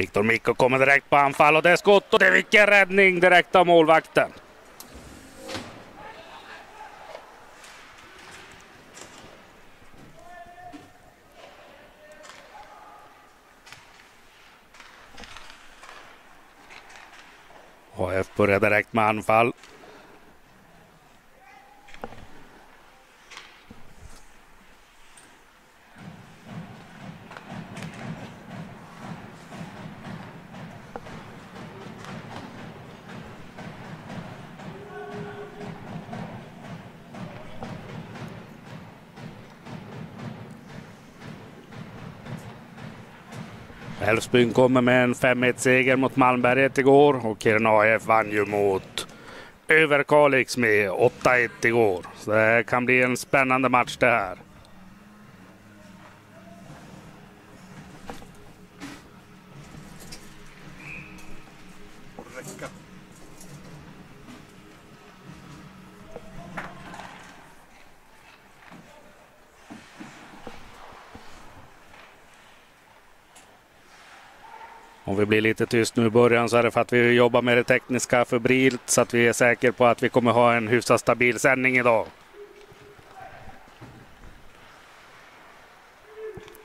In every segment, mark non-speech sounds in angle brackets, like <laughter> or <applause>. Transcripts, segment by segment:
Viktor Mikko kommer direkt på anfall och det är skott och det är vilken räddning direkt av målvakten. HF börjar direkt med anfall. Älvsbyn kommer med en 5-1 seger mot Malmberget igår och Kiruna AIF vann ju mot Överkalix med 8-1 igår. Så det kan bli en spännande match det här. Blir lite tyst nu i början så är det för att vi jobbar med det tekniska febrilt så att vi är säkra på att vi kommer ha en hyfsat stabil sändning idag.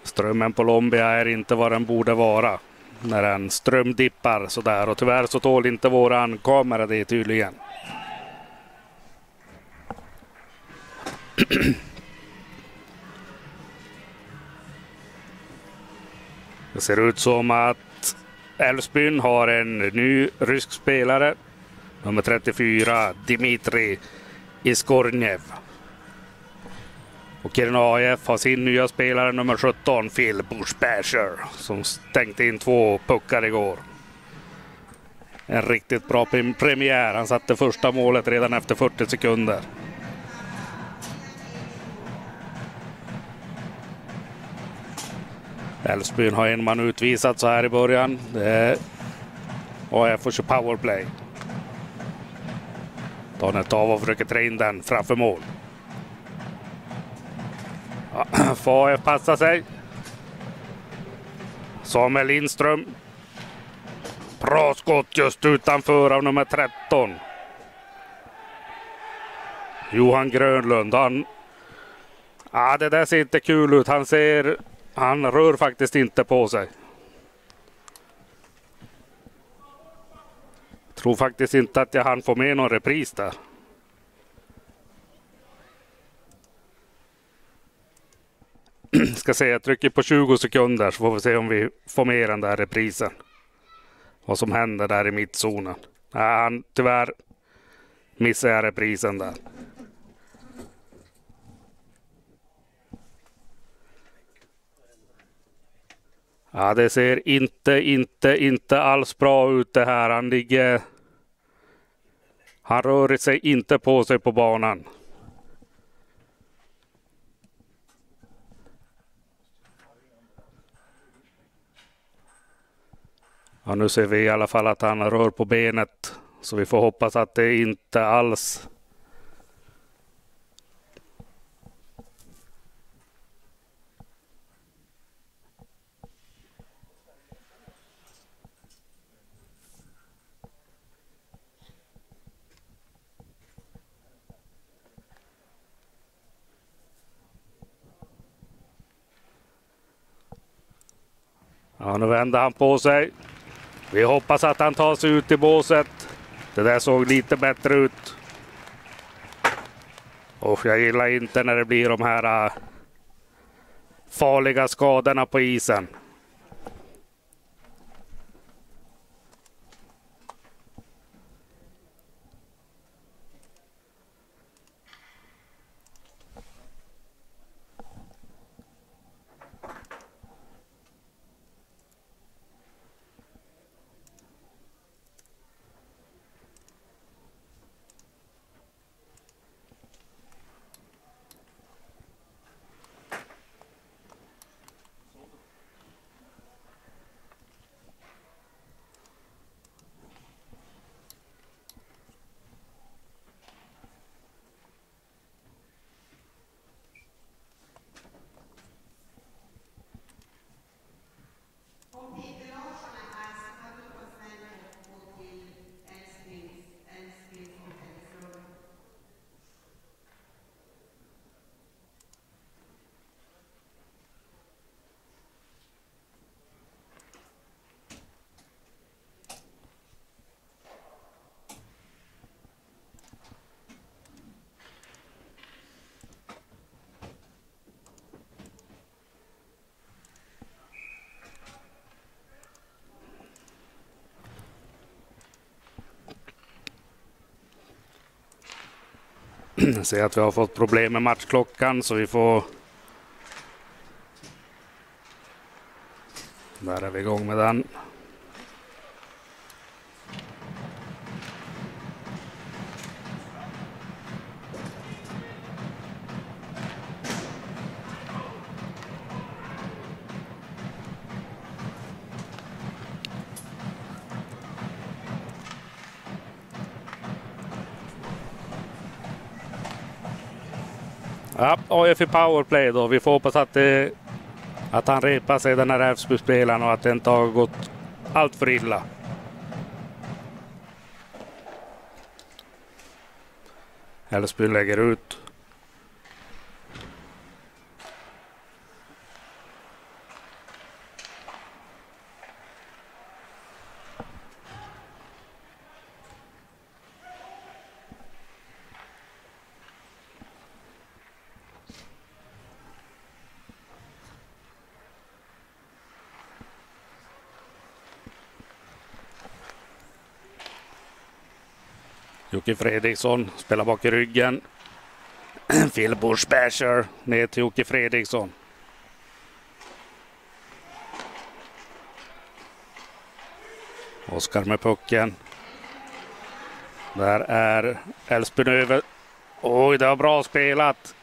Strömmen på Lombia är inte vad den borde vara när den strömdippar sådär och tyvärr så tål inte våran kamera det tydligen. <clears throat> Det ser ut som att Älvsbyn har en ny rysk spelare. Nummer 34, Dimitri Iskornev. Och Kiruna AIF har sin nya spelare nummer 17, Phil Bushbasher, som stänkte in två puckar igår. En riktigt bra premiär. Han satte första målet redan efter 40 sekunder. Älvsbyn har en man utvisat så här i början. Det är AIF får köra powerplay. Daniel av och försöker trä in den framför mål. <clears throat> Får AF passa sig. Samuel Lindström. Bra skott just utanför av nummer 13. Johan Grönlund. Han... Ja, det där ser inte kul ut. Han ser han rör faktiskt inte på sig. Tror faktiskt inte att jag hann få med någon repris där. <clears throat> Ska se, jag trycker på 20 sekunder så får vi se om vi får med den där reprisen. Vad som händer där i mittzonen. Nej, han, tyvärr missar jag reprisen där. Ja, det ser inte, inte, inte alls bra ut det här. Han ligger... Han rör sig inte på sig på banan. Ja, nu ser vi i alla fall att han rör på benet. Så vi får hoppas att det inte alls Ja, nu vänder han på sig. Vi hoppas att han tar sig ut i båset. Det där såg lite bättre ut. Och jag gillar inte när det blir de här äh, farliga skadorna på isen. <clears throat> Jag Ser att vi har fått problem med matchklockan så vi får... Där är vi igång med den. Istället för powerplay då. Vi får hoppas att, det, att han repar sig den här Älvsbyspelaren och att det inte har gått allt för illa. Älvsby lägger ut. Jocke Fredriksson spelar bak i ryggen. <clears throat> Phil Bushbasher ner till Jocke Fredriksson. Oskar med pucken. Där är Älvsbyn över. Oj, det var bra spelat.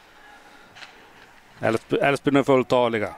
Älvsbyn är fulltaliga.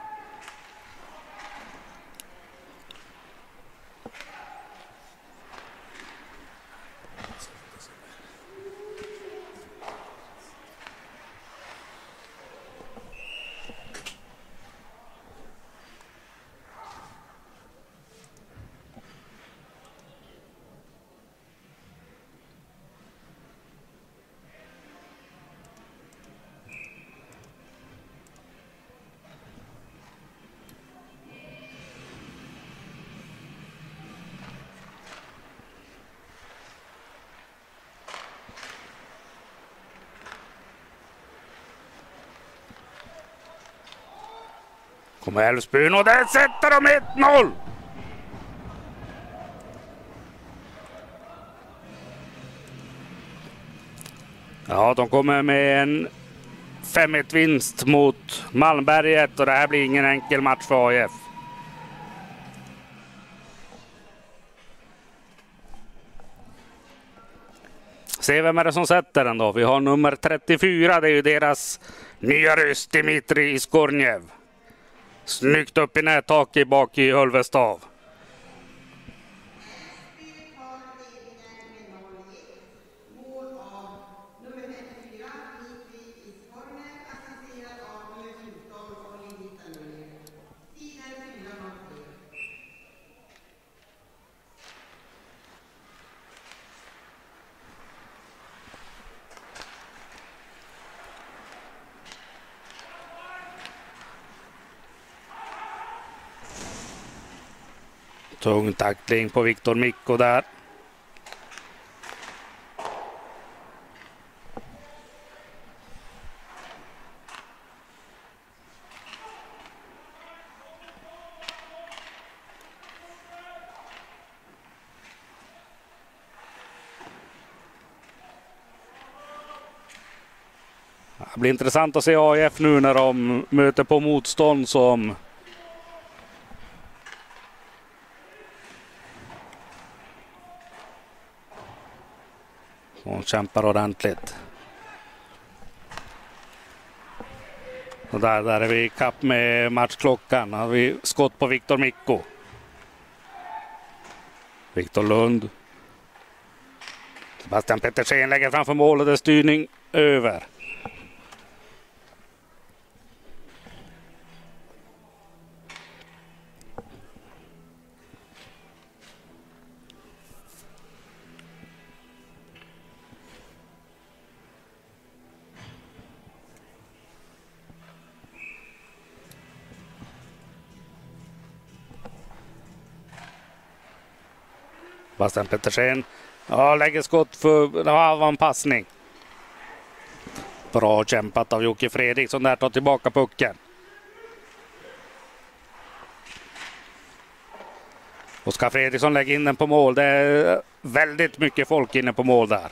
Kommer Älvsbyn och där sätter de 1-0! Ja, de kommer med en 5-1 vinst mot Malmberget och det här blir ingen enkel match för AIF. Se vem är det som sätter den då. Vi har nummer 34, det är ju deras nya ryss Dimitri Skornjev. Snyggt upp i nättaket bak i Ölvestav. Tung tackling på Viktor Mikko där. Det blir intressant att se AIF nu när de möter på motstånd som kämpar ordentligt. Och där, där är vi kapp med matchklockan. Har vi skott på Viktor Mikko. Viktor Lund. Sebastian Pettersen lägger framför mål och Det är styrning över. Sebastian Pettersen. Ja, lägger skott för... Det var en passning. Bra kämpat av Jocke Fredriksson där, tar tillbaka pucken. Oskar Fredriksson lägger in den på mål. Det är väldigt mycket folk inne på mål där.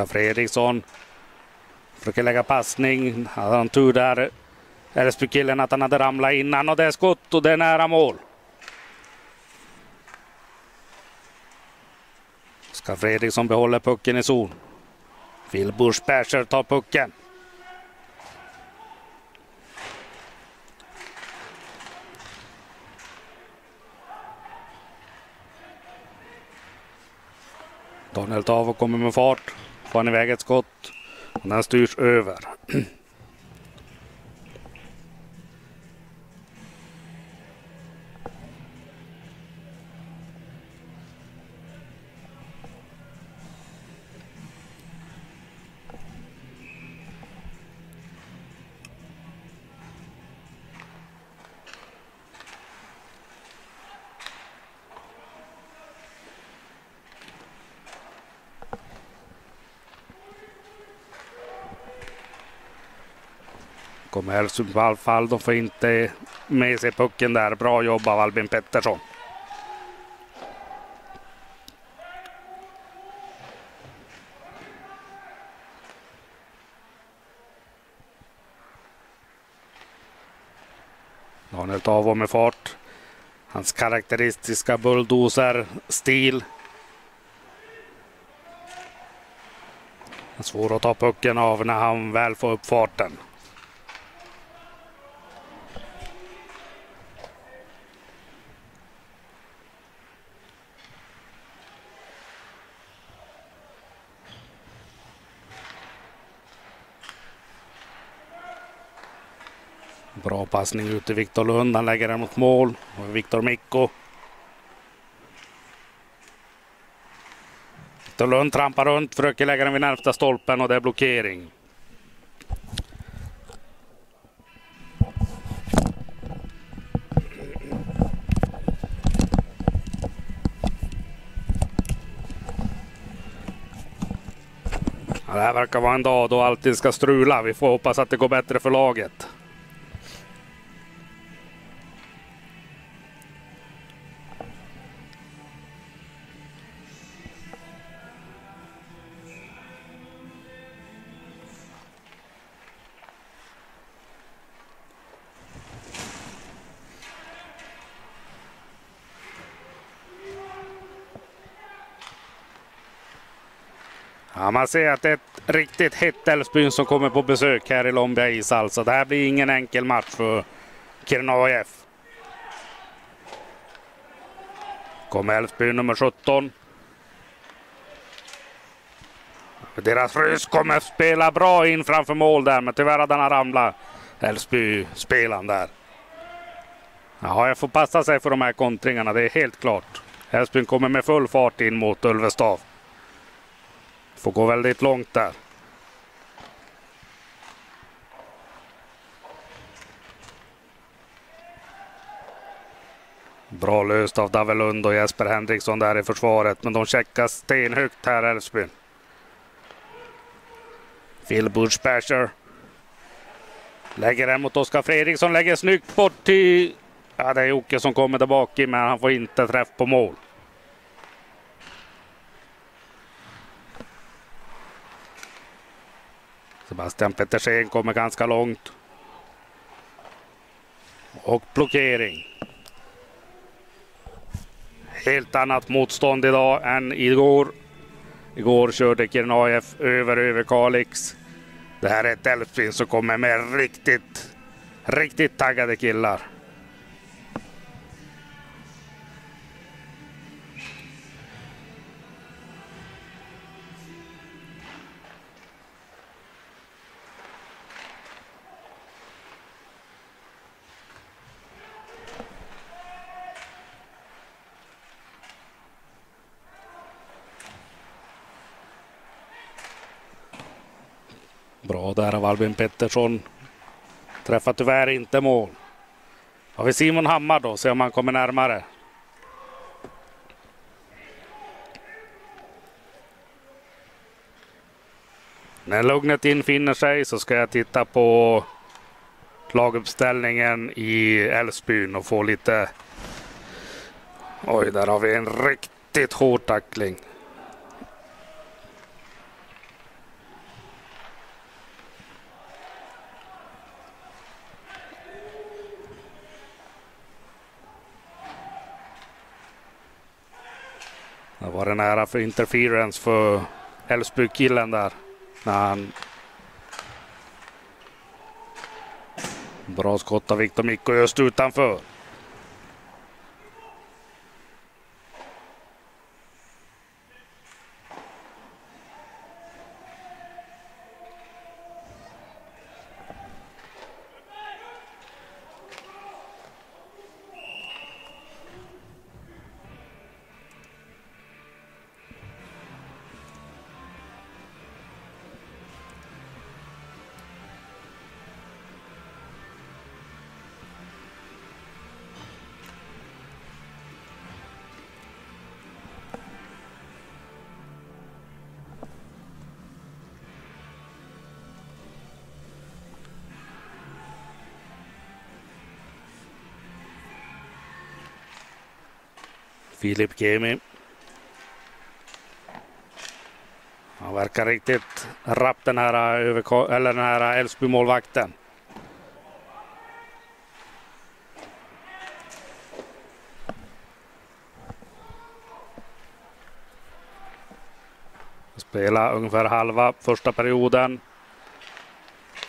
Oskar Fredriksson försöker lägga passning. Hade han tur där, Älvsbykillen, att han hade ramlat innan och det är skott och det är nära mål. Oskar Fredriksson behåller pucken i zon. Wilbur Buschberger tar pucken. Daniel Tavo kommer med fart. Får han iväg ett skott. Och den styrs över. Kommer De får inte med sig pucken där. Bra jobb av Albin Pettersson. Daniel Tavo med fart. Hans karaktäristiska bulldozer-stil. Svår att ta pucken av när han väl får upp farten. Bra passning ut till Viktor Lund. Han lägger den mot mål. Viktor Mikko. Viktor Lund trampar runt, försöker lägga den vid närmsta stolpen och det är blockering. det här verkar vara en dag då allting ska strula. Vi får hoppas att det går bättre för laget. Man ser att det är ett riktigt hett Älvsbyn som kommer på besök här i Lombia is alltså. Det här blir ingen enkel match för Kiruna AIF. Kommer Älvsbyn nummer 17. Deras ryss kommer spela bra in framför mål där, men tyvärr hade han ramlat. Älvsby-spelaren där. Ja, jag får passa sig för de här kontringarna, det är helt klart. Älvsbyn kommer med full fart in mot Ulvestav. Får gå väldigt långt där. Bra löst av Davelund och Jesper Henriksson där i försvaret. Men de checkar stenhögt här Elfsbyn. Phil Bushbasher Lägger den mot Oskar Fredriksson. Lägger snyggt bort till... Ja, det är Jocke som kommer tillbaka men han får inte träff på mål. Sebastian Pettersen kommer ganska långt. Och blockering. Helt annat motstånd idag än igår. Igår körde Kiruna AF över Överkalix. Det här är ett Älvsbyn som kommer med riktigt, riktigt taggade killar. Bra där av Albin Pettersson. Träffar tyvärr inte mål. Har vi Simon Hammar då, se om han kommer närmare. När lugnet infinner sig så ska jag titta på laguppställningen i Älvsbyn och få lite... Oj, där har vi en riktigt hård tackling. Det var det nära för interference för Älvsbykillen där. När han... Bra skott av Viktor Mikko just utanför. Filip Kemi. Han verkar riktigt rapp den här, eh, eller den här eh, Älvsby-målvakten. Spela ungefär halva första perioden.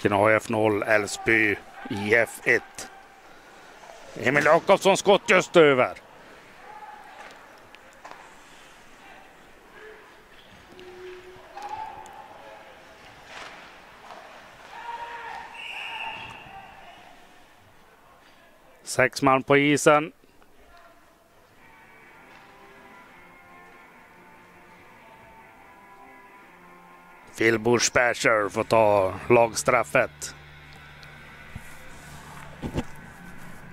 Knaif 0, Älvsby IF 1. Emil Jakobsson skott just över. Sex man på isen. Phil Bushbasher får ta lagstraffet.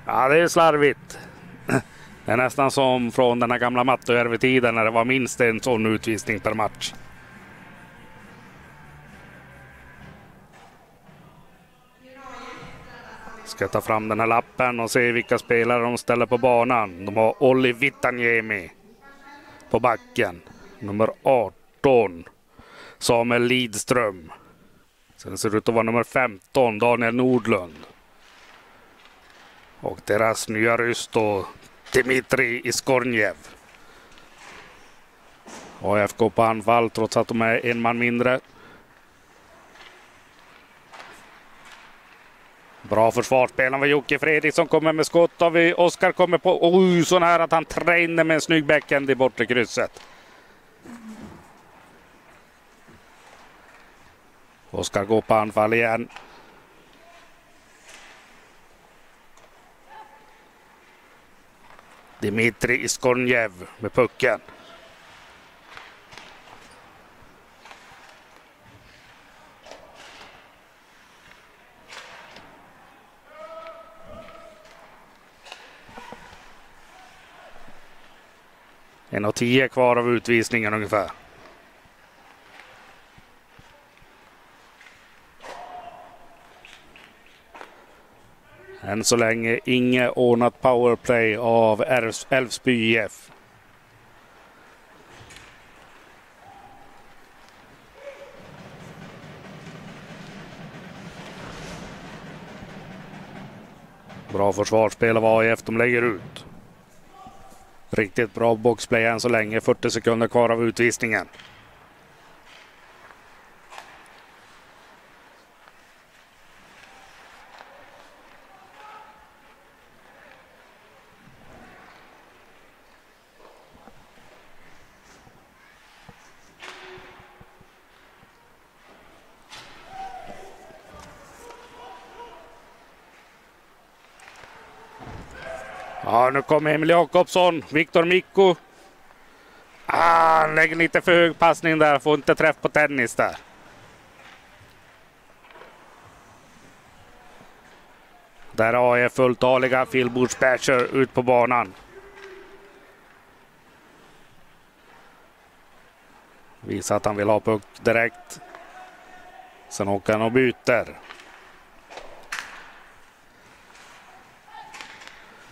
Ja, det är slarvigt. Det är nästan som från den här gamla Mattojärvi-tiden när det var minst en sån utvisning per match. Ska ta fram den här lappen och se vilka spelare de ställer på banan. De har Olli Vittaniemi på backen. Nummer 18 Samuel Lidström. Sen ser det ut att vara nummer 15 Daniel Nordlund. Och deras nya ryss då Dmitrij Iskornjev. AFK på anfall trots att de är en man mindre. Bra försvarsspel av Jocke Fredriksson kommer med skott av Oskar kommer på. Oj, så nära att han tränar med en snygg backhand i bortre krysset. Oskar går på anfall igen. Dimitri Iskonjev med pucken. En och tio kvar av utvisningen ungefär. Än så länge inget ordnat powerplay av Älvsby IF. Bra försvarsspel av AIF, de lägger ut. Riktigt bra boxplay än så länge, 40 sekunder kvar av utvisningen. Ja, nu kommer Emil Jakobsson. Viktor Mikko. Ah, han lägger lite för hög passning där. Får inte träff på tennis där. Där har jag fulltaliga Philbordsbasher ut på banan. Visar att han vill ha puck direkt. Sen åker han och byter.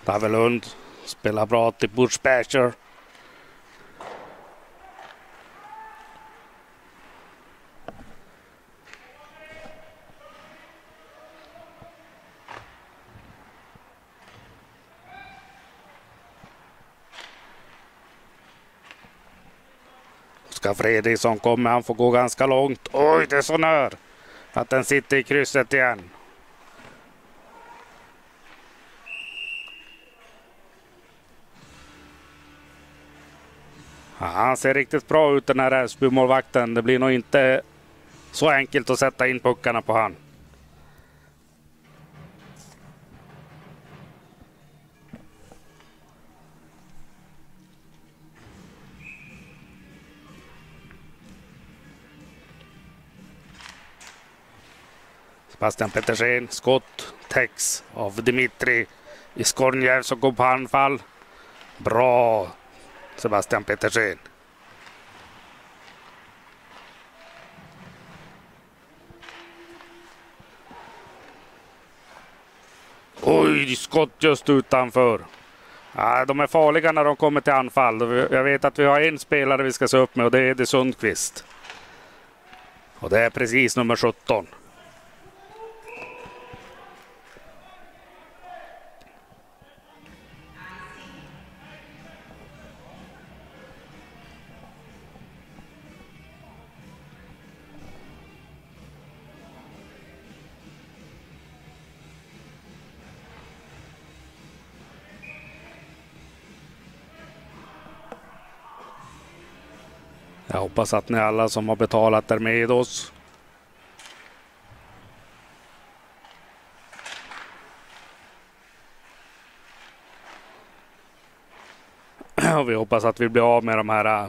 Tavelund spelar bra till Bushbasher. Ska Fredriksson komma, han får gå ganska långt. Oj, det är så när att den sitter i krysset igen. Ja, han ser riktigt bra ut den här Älvsbymålvakten. Det blir nog inte så enkelt att sätta in puckarna på han. Sebastian Pettersen, skott, täcks av Dimitri Iskornjev som går på anfall. Bra Sebastian Petersen. Oj, skott just utanför. Ja, de är farliga när de kommer till anfall. Jag vet att vi har en spelare vi ska se upp med och det är Eddie Sundqvist. Och det är precis nummer 17. Hoppas att ni alla som har betalat är med oss. <clears throat> Och vi hoppas att vi blir av med de här äh,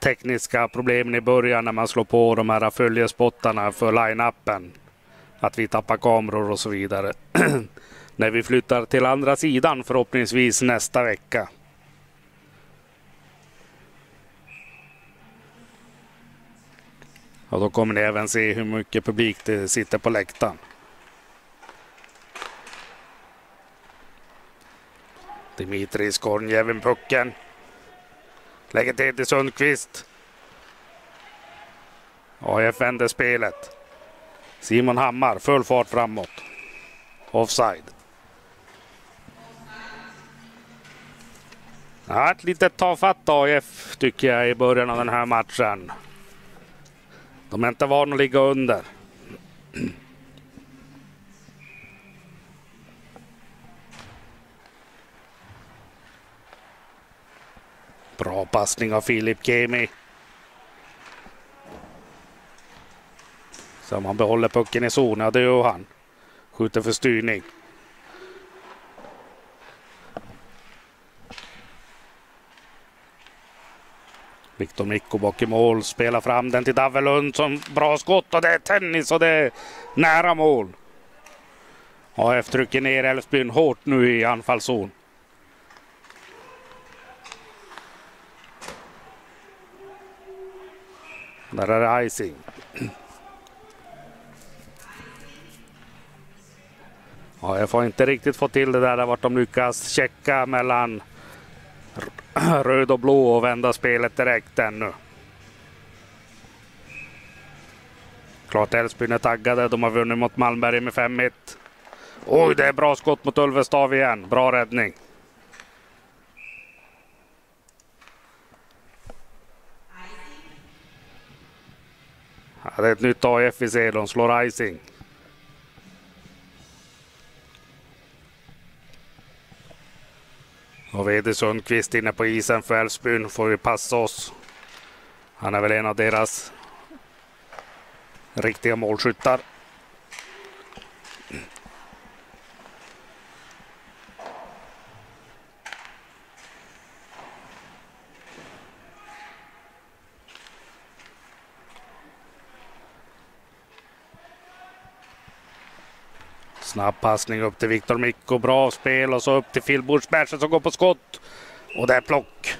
tekniska problemen i början när man slår på de här följespottarna för line-upen. Att vi tappar kameror och så vidare. <clears throat> när vi flyttar till andra sidan förhoppningsvis nästa vecka. Och då kommer ni även se hur mycket publik det sitter på läktaren. Dimitri Skornjevin pucken. Lägger till till Sundqvist. AIF vänder spelet. Simon Hammar, full fart framåt. Offside. Ja, ett litet tafatt AIF tycker jag i början av den här matchen. De är inte vana att ligga under. Bra passning av Filip Kemi. Som han behåller pucken i zon, ja det gör han. Skjuter för styrning. Viktor Mikko bak i mål, spelar fram den till Davelund som bra skott och det är tennis och det är nära mål. AF trycker ner Älvsbyn hårt nu i anfallszon. Där är det icing. AF har inte riktigt fått till det där vart de lyckas checka mellan <clears throat> röd och blå och vända spelet direkt ännu. Klart Älvsbyn är taggade. De har vunnit mot Malmberg med 5-1. Oj, det är bra skott mot Ulvestav igen. Bra räddning. Ja, det är ett nytt AIF vi ser. De slår icing. Och VD Sundqvist inne på isen för Älvsbyn får vi passa oss. Han är väl en av deras riktiga målskyttar. Snabb passning upp till Viktor Mikko. Bra spel och så upp till Phil Bursbergsen som går på skott. Och det är plock.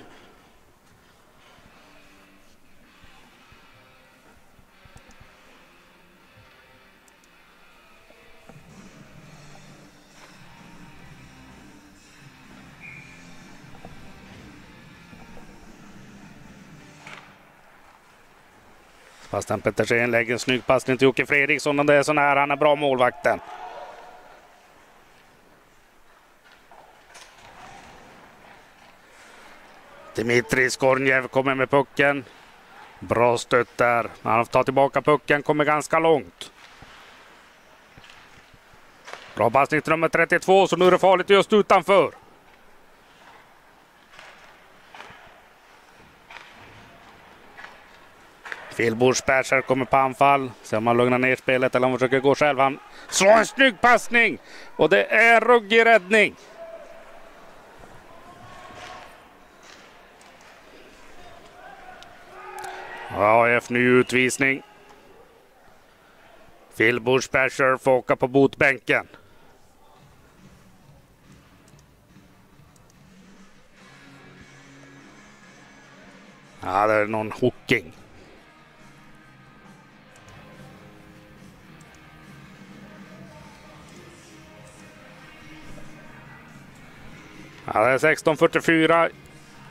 Fastän Pettersen lägger en snygg passning till Jocke Fredriksson och det är så nära. Han är bra målvakten. Dimitri Skornjev kommer med pucken. Bra stött där. Han tar tillbaka pucken, kommer ganska långt. Bra passning till nummer 32, så nu är det farligt just utanför. Filbors Persson kommer på anfall. Se om han lugnar ner spelet eller om han försöker gå själv. Han slår en snygg passning och det är ruggig räddning. AF ny utvisning. Phil Bushbasher får åka på botbänken. Ja, det är någon hooking. Ja, det är 16.44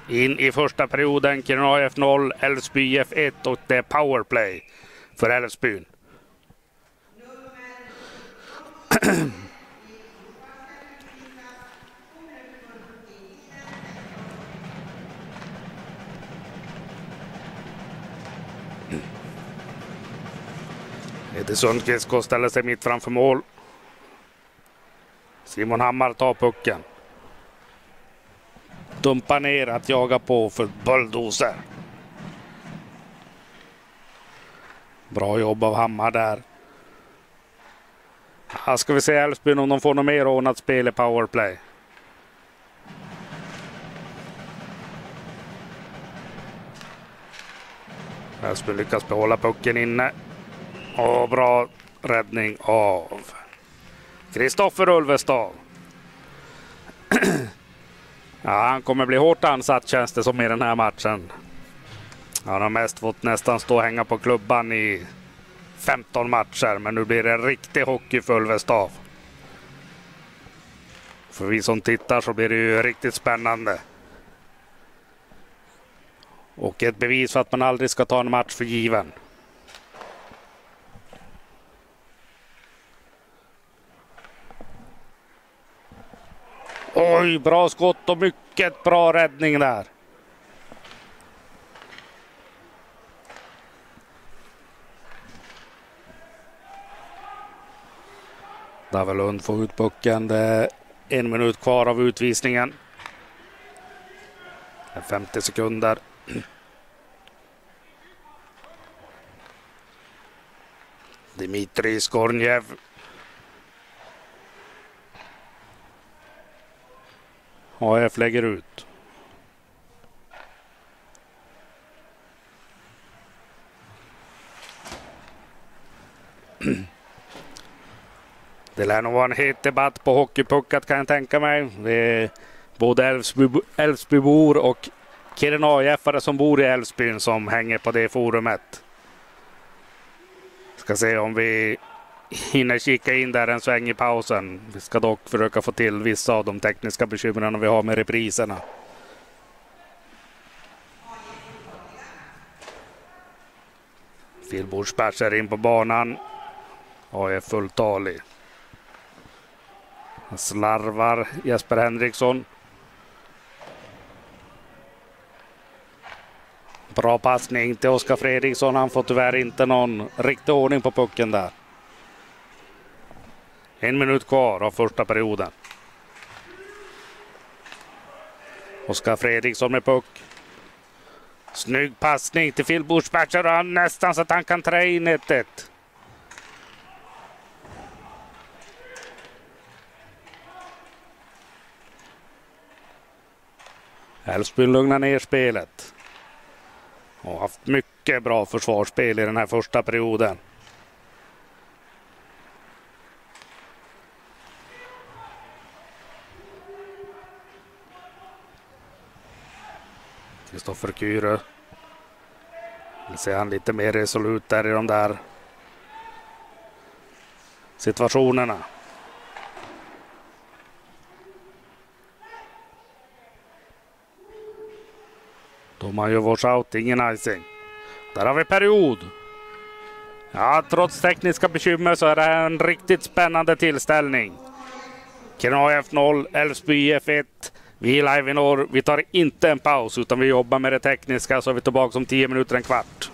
in i första perioden. Kiruna F0, Älvsby IF 1 och det är powerplay för Älvsbyn. Ede Sundqvist går och ställer sig mitt framför mål. Simon Hammar tar pucken. Dumpar ner att jaga på för bulldozer. Bra jobb av Hammar där. Här ska vi se Älvsbyn om de får något mer ordnat spel i powerplay. Älvsbyn lyckas behålla pucken inne. Och bra räddning av Kristoffer Ulvestad. <clears throat> ja, han kommer bli hårt ansatt känns det som i den här matchen. Han har mest fått nästan stå och hänga på klubban i 15 matcher, men nu blir det riktig hockey för För vi som tittar så blir det ju riktigt spännande. Och ett bevis för att man aldrig ska ta en match för given. Oj, bra skott och mycket bra räddning där. Davelund får ut pucken. Det är en minut kvar av utvisningen. 50 sekunder. Dmitrij Skornjev. AF lägger ut. Det lär nog vara en het debatt på Hockeypuckat kan jag tänka mig. Det är både Älvsbybor och Kiruna AIF-are som bor i Älvsbyn som hänger på det forumet. Ska se om vi hinner kika in där en sväng i pausen. Vi ska dock försöka få till vissa av de tekniska bekymren vi har med repriserna. Filbors är in på banan och är fulltalig. Slarvar Jesper Henriksson. Bra passning till Oskar Fredriksson. Han får tyvärr inte någon riktig ordning på pucken där. En minut kvar av första perioden. Oskar Fredriksson med puck. Snygg passning till Phil Bushbatcher. Nästan så att han kan trä in 1-1. Älvsbyn lugnar ner spelet. Och haft mycket bra försvarsspel i den här första perioden. Kristoffer Kyrö. Vill se han lite mer resolut där i de där situationerna. Domaren gör vår shout, ingen icing. Där har vi period. Ja, trots tekniska bekymmer så är det här en riktigt spännande tillställning. Kiruna F 0, Älvsby F 1. Vi är live i norr. Vi tar inte en paus utan vi jobbar med det tekniska så är vi tillbaka om 10 minuter, en kvart.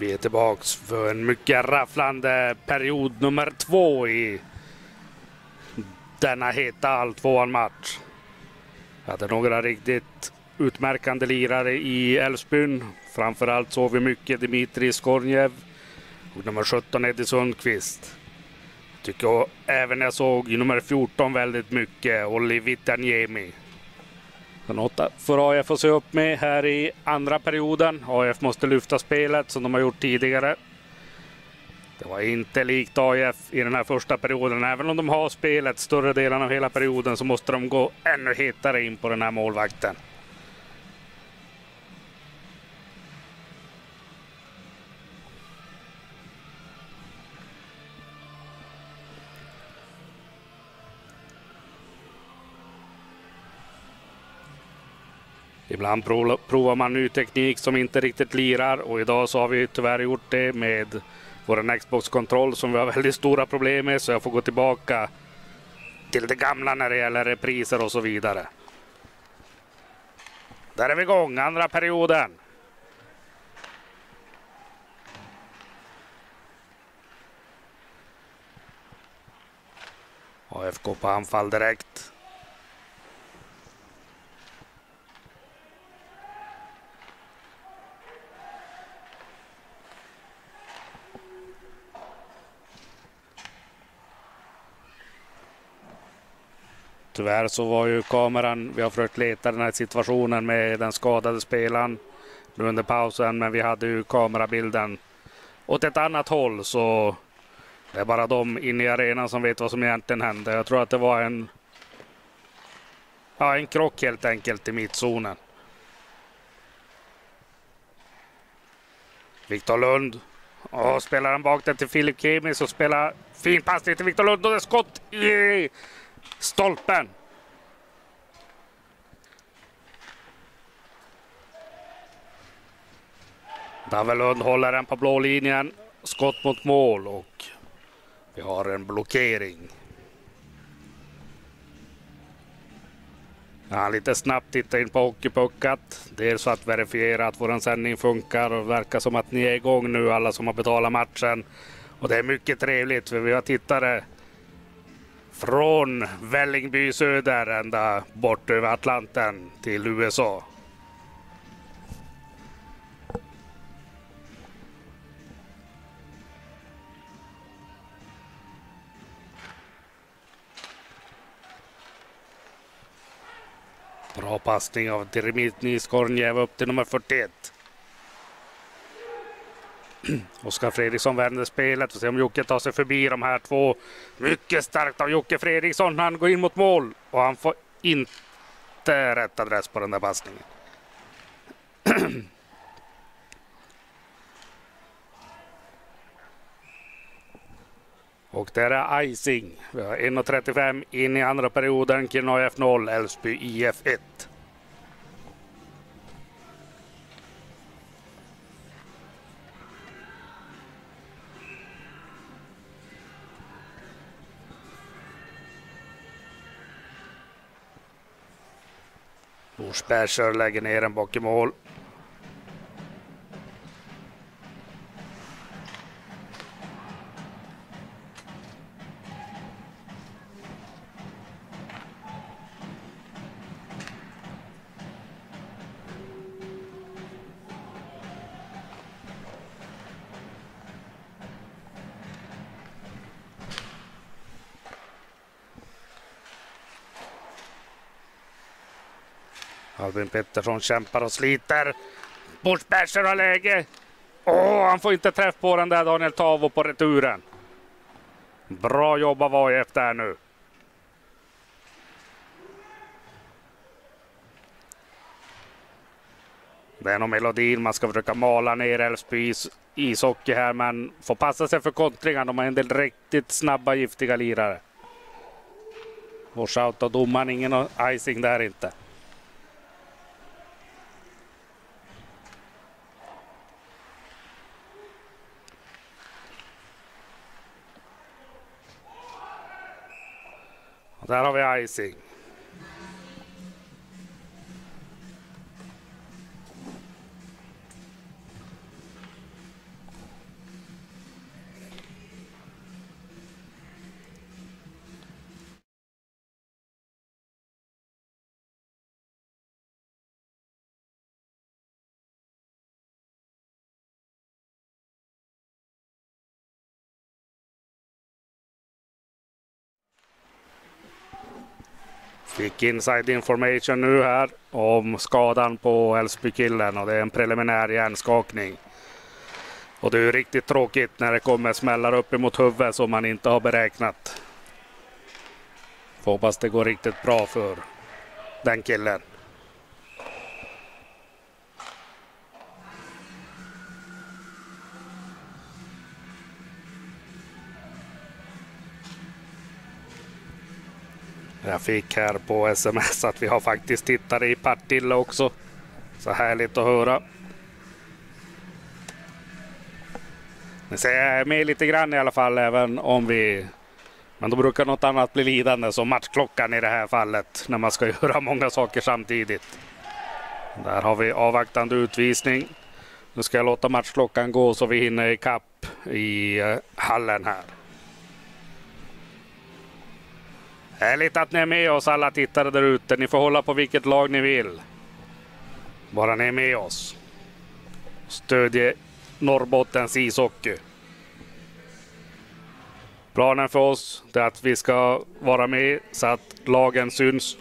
Vi är tillbaks för en mycket rafflande period nummer två i denna heta all tvåan match. Vi hade några riktigt utmärkande lirare i Älvsbyn. Framförallt såg vi mycket Dimitri Skornjev och nummer 17 Eddie Sundqvist. Tycker även jag såg i nummer 14 väldigt mycket Olli Vitaniemi. Det får AIF att se upp med här i andra perioden. AIF måste lyfta spelet som de har gjort tidigare. Det var inte likt AIF i den här första perioden. Även om de har spelet större delen av hela perioden så måste de gå ännu hetare in på den här målvakten. Ibland provar man ny teknik som inte riktigt lirar och idag så har vi tyvärr gjort det med vår Xbox-kontroll som vi har <laughs> väldigt stora problem med så jag får gå tillbaka till det gamla när det gäller repriser och så vidare. Där är vi igång, andra perioden. AFK på anfall direkt. Tyvärr så var ju kameran, vi har försökt leta den här situationen med den skadade spelaren nu under pausen, men vi hade ju kamerabilden åt ett annat håll så det är bara de inne i arenan som vet vad som egentligen hände. Jag tror att det var en, ja, en krock helt enkelt i mittzonen. Viktor Lund. Och spelar han bak den till Filip Kemis och spelar fin passning till Viktor Lund och det är skott Yeah! Stolpen. Davelund håller den på blå linjen. Skott mot mål och vi har en blockering. Ja, lite snabbt titta in på Hockeypuckat. Dels för att verifiera att vår sändning funkar och verkar som att ni är igång nu alla som har betalat matchen. Och det är mycket trevligt för vi har tittare från Vällingby söder ända bort över Atlanten till USA. Bra passning av Dimitrij Skornjev upp till nummer 41. <clears throat> Oskar Fredriksson vänder spelet. Får se om Jocke tar sig förbi de här två. Mycket starkt av Jocke Fredriksson. Han går in mot mål och han får inte rätt adress på den där passningen. <clears throat> Och där är icing. Vi har 1.35 in i andra perioden. Kiruna IF 0, Älvsby IF 1. Forsberg kör lägger ner den bak i mål. Albin Pettersson kämpar och sliter. Bushbasher har läge. Åh, han får inte träff på den där Daniel Tavo på returen. Bra jobb av AIF där nu. Det är nog melodin man ska försöka mala ner Elfsbys ishockey här men får passa sig för kontringar. De har en del riktigt snabba giftiga lirare. Och shout av domaren, ingen icing där inte. Där har vi. Fick inside information nu här om skadan på Älvsbykillen och det är en preliminär hjärnskakning. Och det är riktigt tråkigt när det kommer smällar upp emot huvudet som man inte har beräknat. Får hoppas det går riktigt bra för den killen. Jag fick här på sms att vi har faktiskt tittare i Partille också. Så härligt att höra. Ni ser med lite grann i alla fall även om vi... Men då brukar något annat bli lidande som matchklockan i det här fallet när man ska <laughs> göra många saker samtidigt. Där har vi avvaktande utvisning. Nu ska jag låta matchklockan gå så vi hinner ikapp i eh, hallen här. Härligt att ni är med oss alla tittare där ute. Ni får hålla på vilket lag ni vill. Bara ni är med oss. Stödje Norrbottens ishockey. Planen för oss är att vi ska vara med så att lagen syns.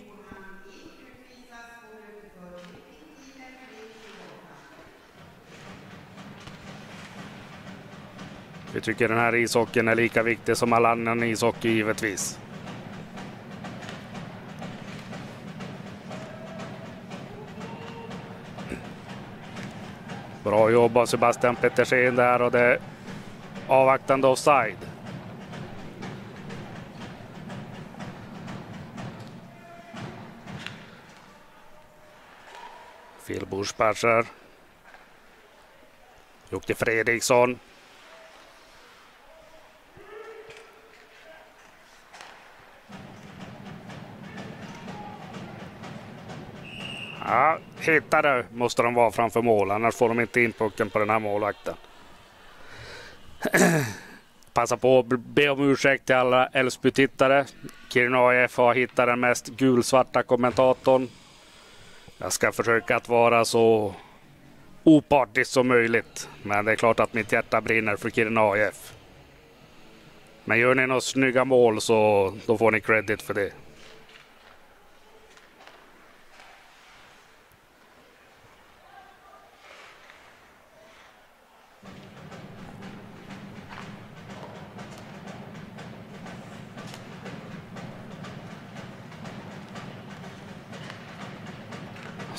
Vi tycker den här ishockeyn är lika viktig som all annan ishockey givetvis. Bra jobb av Sebastian Pettersen där och det är avvaktande offside. Phil Buschbacher. Jocke Fredriksson. Ja, hittade måste de vara framför mål, annars får de inte in pucken på den här målvakten. <clears throat> Passa på att be om ursäkt till alla Älvsby-tittare. Kiruna AIF har hittat den mest gulsvarta kommentatorn. Jag ska försöka att vara så opartisk som möjligt. Men det är klart att mitt hjärta brinner för Kiruna AIF. Men gör ni några snygga mål så då får ni credit för det.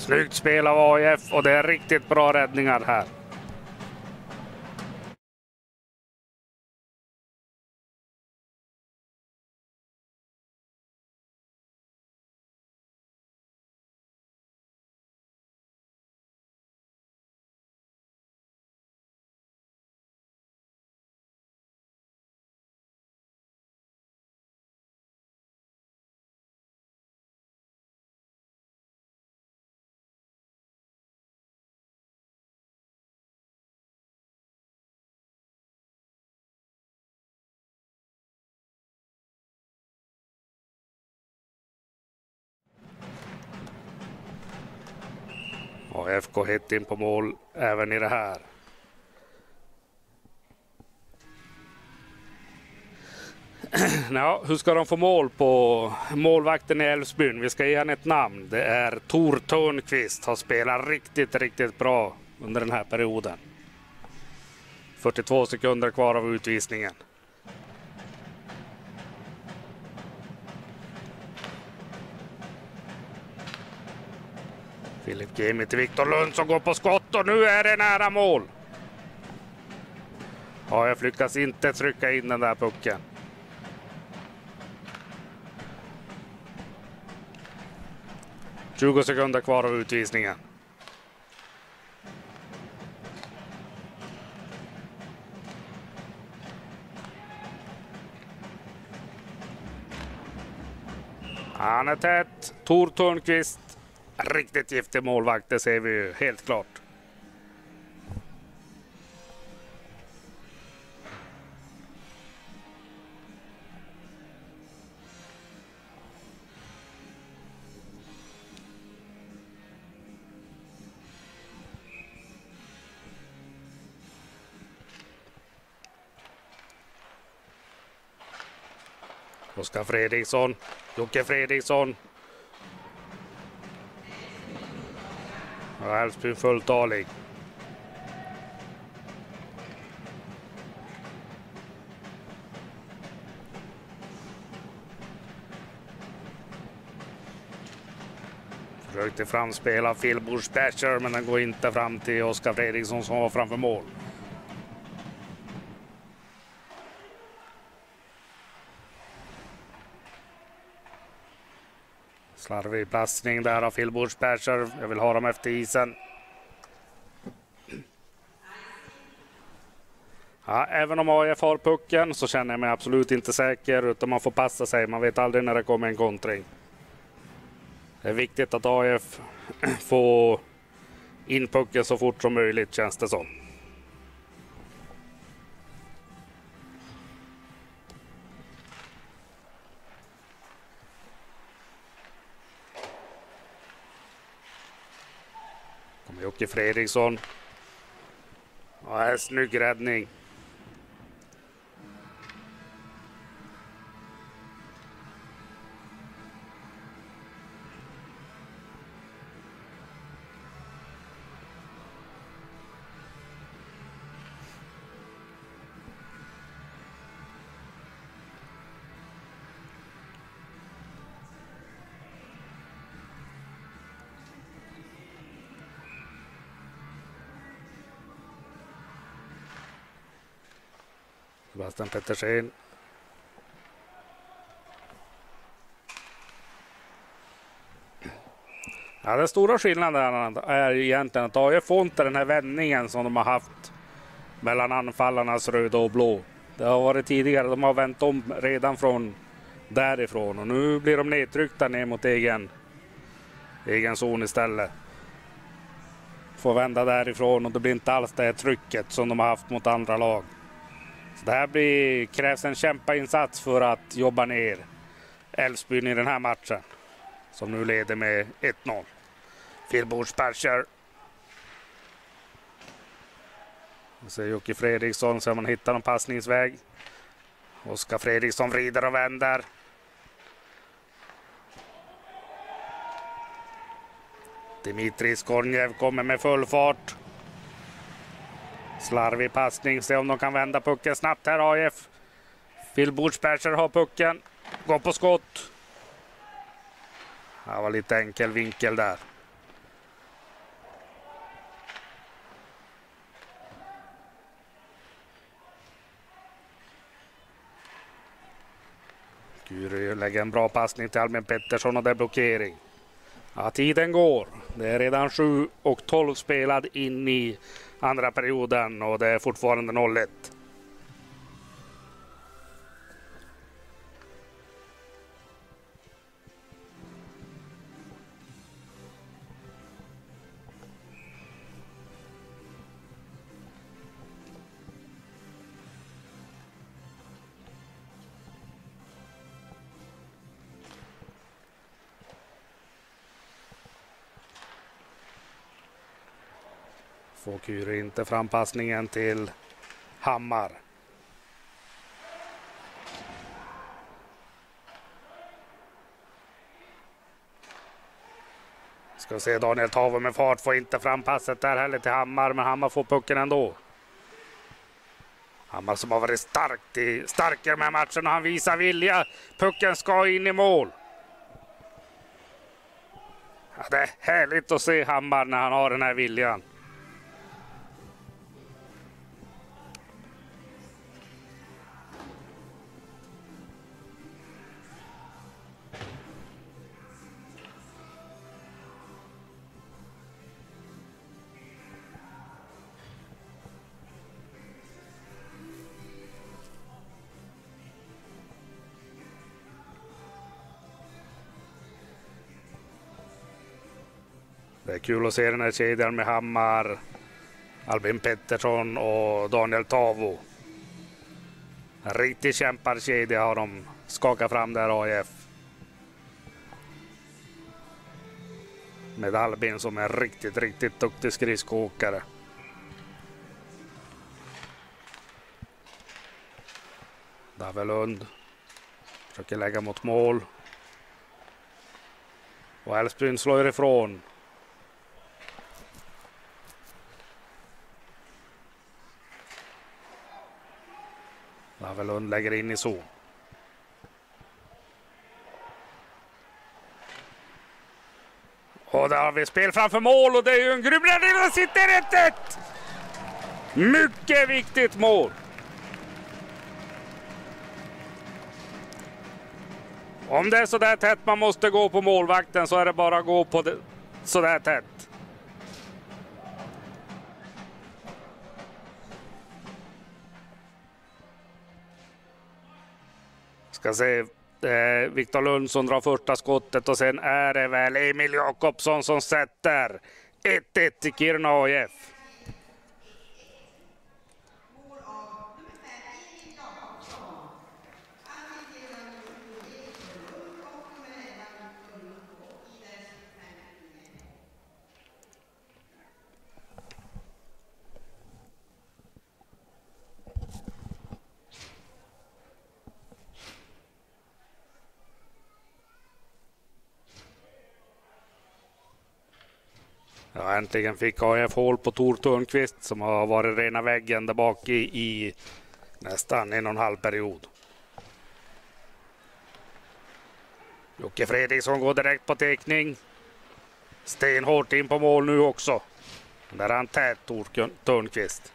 Snyggt spel av AIF och det är riktigt bra räddningar här. Och FK hett in på mål även i det här. <clears throat> Ja, hur ska de få mål på målvakten i Älvsbyn? Vi ska ge honom ett namn. Det är Tor Törnqvist. Har spelat riktigt, riktigt bra under den här perioden. 42 sekunder kvar av utvisningen. Filip Kimi till Viktor Lund som går på skott och nu är det nära mål. Ja, jag lyckas inte trycka in den där pucken. Tjugo sekunder kvar av utvisningen. Han är tätt. Tor Törnqvist Riktigt giftig målvakt, det ser vi ju helt klart. Oskar Fredriksson, Jocke Fredriksson Älvsbyn fulltalig. Försökte framspela Phil Bush men den går inte fram till Oskar Fredriksson som var framför mål. Slarvig passning där av Phil Bush Jag vill ha dem efter isen. Ja, även om AIF har pucken så känner jag mig absolut inte säker utan man får passa sig. Man vet aldrig när det kommer en kontring. Det är viktigt att AIF <clears throat> får in pucken så fort som möjligt känns det som. Jocke Fredriksson. Ja, snygg räddning. Sebastian Pettersen. Ja, den stora skillnaden är egentligen att AIF får inte den här vändningen som de har haft mellan anfallarnas röda och blå. Det har varit tidigare, de har vänt om redan från därifrån och nu blir de nedtryckta ner mot egen, egen zon istället. Får vända därifrån och det blir inte alls det trycket som de har haft mot andra lag. Så det här blir, krävs en kämpainsats för att jobba ner Älvsbyn i den här matchen. Som nu leder med 1-0. Fillbordsperser. Vi ser Jocke Fredriksson så man hittar någon passningsväg. Oskar Fredriksson vrider och vänder. Dimitris Skornjev kommer med full fart. Slarvig passning. Se om de kan vända pucken snabbt här AIF. Phil Bordsperser har pucken. Går på skott. Det var lite enkel vinkel där. Guru lägger en bra passning till Albin Pettersson och det är blockering. Ja, tiden går. Det är redan 7 och 12 spelad in i andra perioden och det är fortfarande 0-1. Får inte fram passningen till Hammar. Ska se Daniel Tavo med fart, får inte fram passet där heller till Hammar, men Hammar får pucken ändå. Hammar som har varit starkt i, stark i de här matcherna, han visar vilja. Pucken ska in i mål. Ja, det är härligt att se Hammar när han har den här viljan. Kul att se den här kedjan med Hammar, Albin Pettersson och Daniel Tavo. En riktig kämparkedja har de skakat fram där AIF. Med Albin som är riktigt, riktigt duktig skridskoåkare. Davelund försöker lägga mot mål. Och Älvsbyn slår ifrån. Lund lägger in i zon. Och där har vi spel framför mål och det är ju en grym räddning. Där sitter 1-1! Mycket viktigt mål. Om det är sådär tätt man måste gå på målvakten så är det bara att gå på det, sådär tätt. Ska se, eh, Viktor Lund som drar första skottet och sen är det väl Emil Jakobsson som sätter 1-1 till Kiruna AIF. Ja, äntligen fick AIF hål på Tor Törnqvist som har varit rena väggen där bak i, i nästan en och en halv period. Jocke Fredriksson går direkt på teckning. Stenhårt in på mål nu också. Där är han tät, Tor Törnqvist.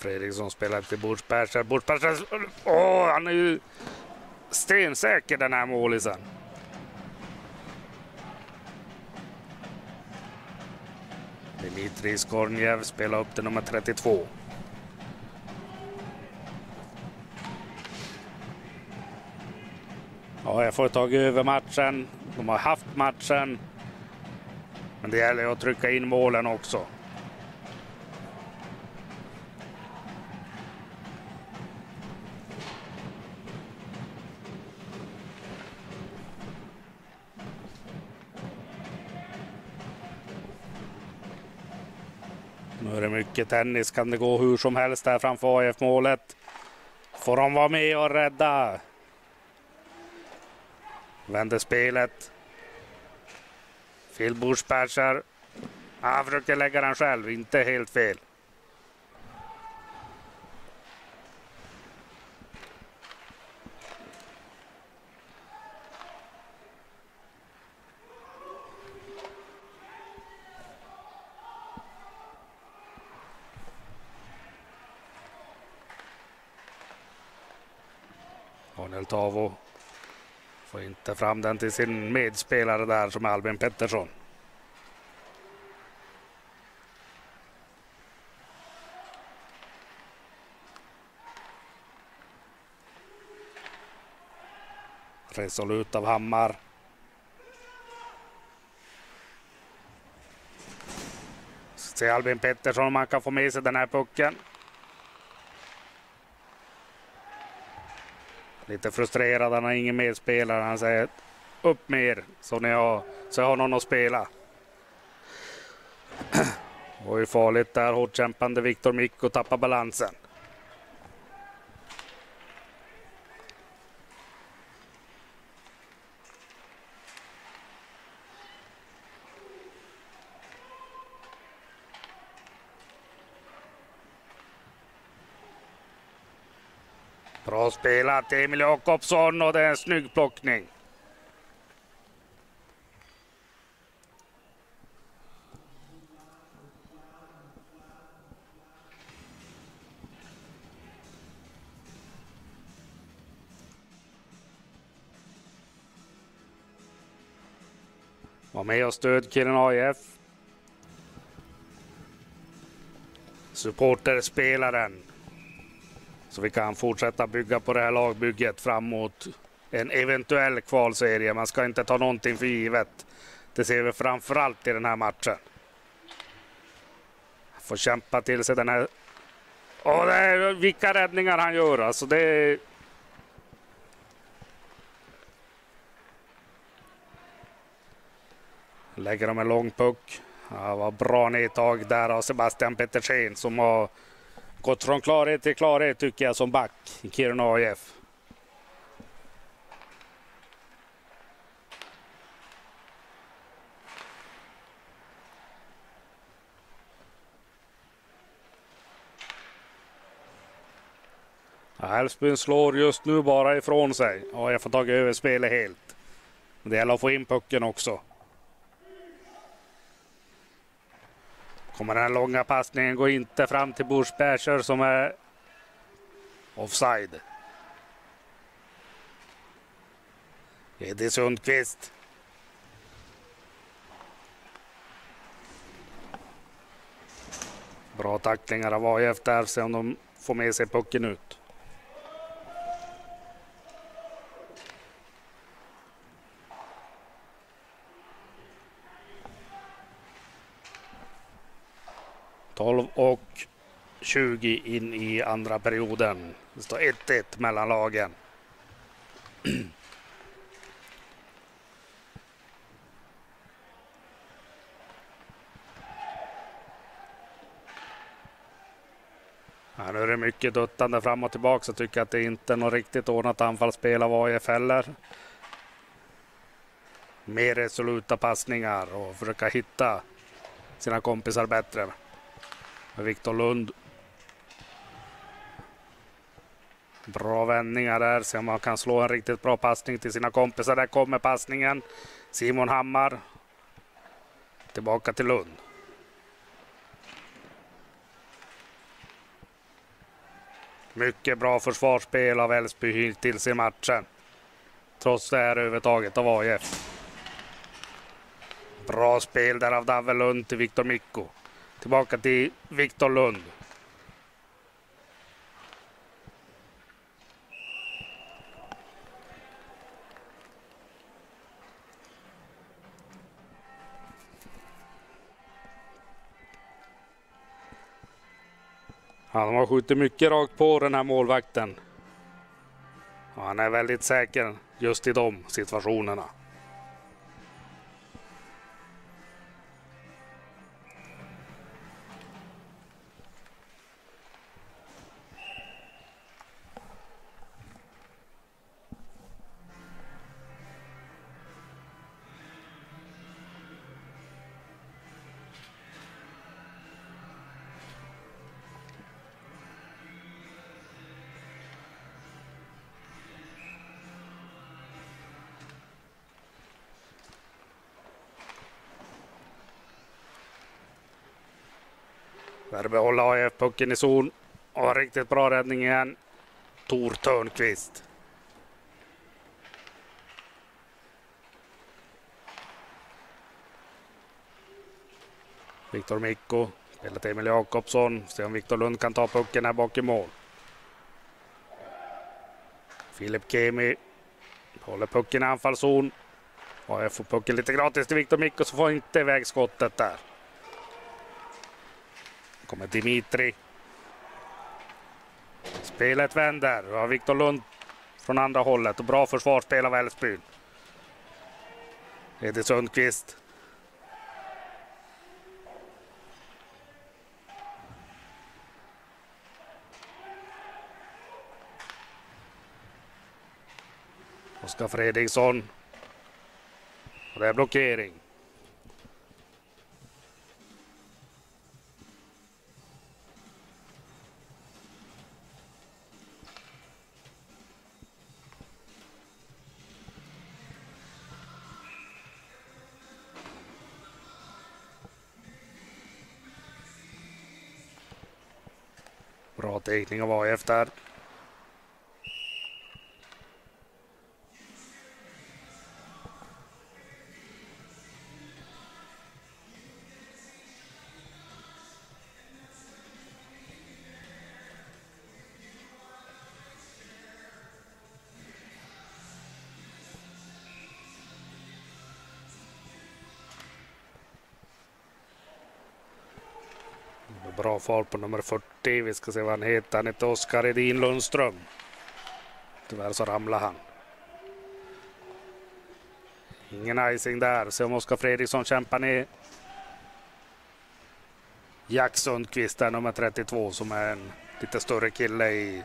Fredriksson spelar till Bordsperser. Bordsperser, åh, han är ju stensäker den här målisen. Dmitrij Skornjev spelar upp till nummer 32. Ja, jag får tag över matchen. De har haft matchen. Men det gäller att trycka in målen också. Mycket tennis, kan det gå hur som helst här framför AIF-målet. Får de vara med och rädda. Vänder spelet. Phil Bushbasher. Han försöker lägga den själv, inte helt fel. Tavo får inte fram den till sin medspelare där som är Albin Pettersson. Resolut av Hammar. Se Albin Pettersson om han kan få med sig den här pucken. Lite frustrerad, han har ingen medspelare. Han säger upp med er så, ni har, så jag har någon att spela. <clears throat> Det var ju farligt där, hårt kämpande Viktor Mikko tappar balansen. Spelat till Emil Jakobsson och det är en snygg plockning. Var med och stöd Kiruna AIF. Supporterspelaren så vi kan fortsätta bygga på det här lagbygget framåt en eventuell kvalserie. Man ska inte ta någonting för givet. Det ser vi framförallt i den här matchen. Får kämpa till sig den här... Åh, det är, vilka räddningar han gör alltså. Det är... Lägger de en lång puck. Ja, vad bra nedtag där av Sebastian Pettersen som har gått från klarhet till klarhet tycker jag som back i Kiruna AIF. Älvsbyn slår just nu bara ifrån sig. AIF har tagit över spelet helt. Det gäller att få in pucken också. Kommer den långa passningen går inte fram till Bursberger som är offside. Edi Sundqvist. Bra tacklingar av AIF där, se om de får med sig pucken ut. Tolv och 20 in i andra perioden. Det står 1-1 mellan lagen. <clears throat> Ja, nu är det mycket duttande fram och tillbaka. Jag tycker att det inte är något riktigt ordnat anfallsspel av AIF heller. Mer resoluta passningar och försöka hitta sina kompisar bättre. Viktor Lund. Bra vändningar där. Se om han kan slå en riktigt bra passning till sina kompisar. Där kommer passningen. Simon Hammar. Tillbaka till Lund. Mycket bra försvarsspel av Älvsby hittills i matchen. Trots det här övertaget av AIF. Bra spel där av Davelund till Viktor Mikko. Tillbaka till Viktor Lund. Han har skjutit mycket rakt på den här målvakten. Och han är väldigt säker just i de situationerna. Behålla AIF pucken i zon. Och riktigt bra räddning igen. Tor Törnqvist. Viktor Mikko spelar till Emil Jakobsson. Se om Viktor Lund kan ta pucken här bak i mål. Filip Kemi håller pucken i anfallszon. AIF får pucken lite gratis till Viktor Mikko så får inte iväg skottet där kommer Dimitri. Spelet vänder. Vi har Viktor Lund från andra hållet och bra försvarsspel av Älvsbyn. Edith Sundqvist. Oskar Fredriksson. Och det är blockering. Stigning av AIF där. Fart på nummer 40. Vi ska se vad han heter. Han heter Oskar Edin Lundström. Tyvärr så ramlar han. Ingen icing där. Se om Oskar Fredriksson kämpar ner. Jack Sundqvist där, nummer 32, som är en lite större kille i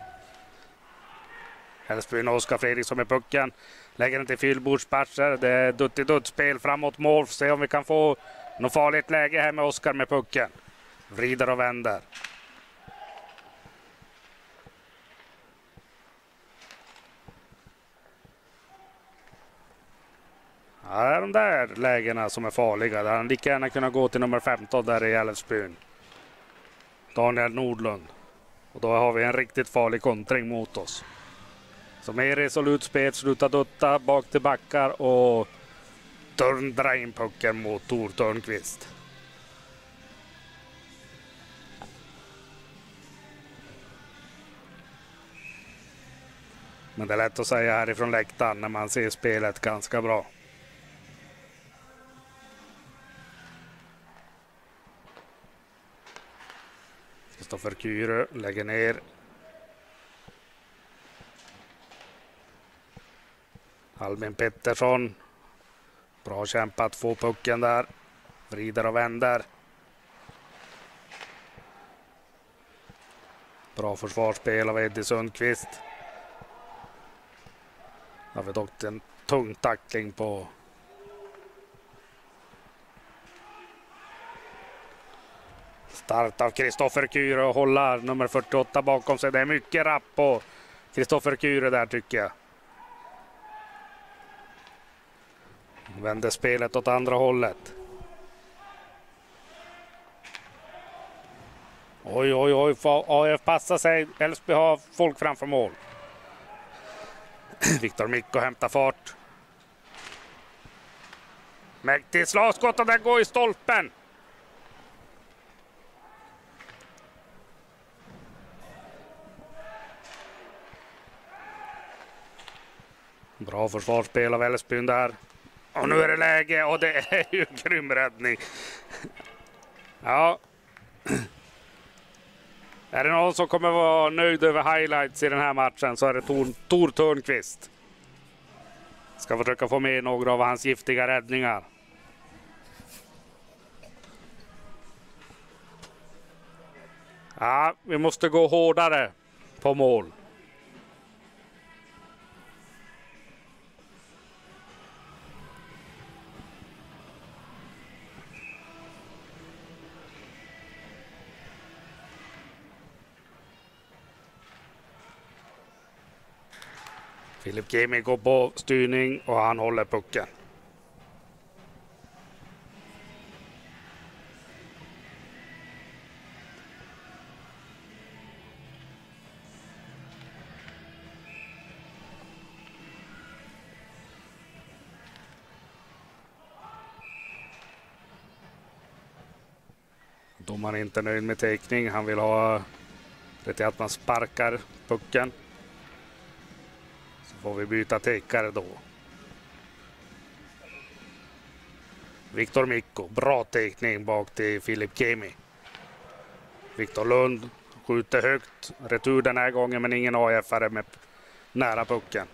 Älvsbyn. Oskar Fredriksson med pucken. Lägger den till fyllbordspatcher. Det är dutt-i-dutt-spel framåt mål. Se om vi kan få något farligt läge här med Oskar med pucken. Vrider och vänder. Ja, det är de där lägena som är farliga. Där han lika gärna kunnat gå till nummer 15 där i Älvsbyn. Daniel Nordlund. Och då har vi en riktigt farlig kontring mot oss. Så mer resolut spel, sluta dutta, bak till backar och dra in pucken mot Tor Törnqvist. Men det är lätt att säga härifrån läktaren när man ser spelet ganska bra. Kristoffer Kyrö lägger ner. Albin Pettersson. Bra kämpat, få pucken där. Vrider och vänder. Bra försvarsspel av Eddie Sundqvist. Har vi dock en tung tackling på Start av Kristoffer Kure och hålla nummer 48 bakom sig. Det är mycket rapp på Kristoffer Kure där tycker jag. Vänder spelet åt andra hållet. Oj, oj, oj. AF passar sig. Älvsby har folk framför mål. Viktor Mikko hämtar fart. Mäktigt slagskott och den går i stolpen. Bra försvarsspel av Älvsbyn där. Och nu är det läge och det är ju <laughs> grym räddning. Ja. Är det någon som kommer vara nöjd över highlights i den här matchen så är det Tor, Tor Törnqvist. Ska försöka få med några av hans giftiga räddningar. Ja, vi måste gå hårdare på mål. Filip Kimi går på styrning och han håller pucken. Domaren är inte nöjd med teckning. Han vill ha det till att man sparkar pucken så får vi byta täckare då. Viktor Mikko, bra teckning bak till Filip Kemi. Viktor Lund skjuter högt, retur den här gången men ingen AIF-are med nära pucken.